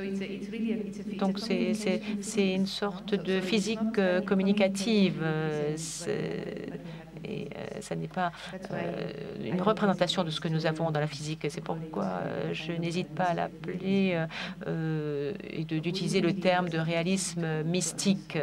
Donc c'est une sorte de physique communicative et euh, ça n'est pas euh, une représentation de ce que nous avons dans la physique. C'est pourquoi euh, je n'hésite pas à l'appeler et d'utiliser le terme de réalisme mystique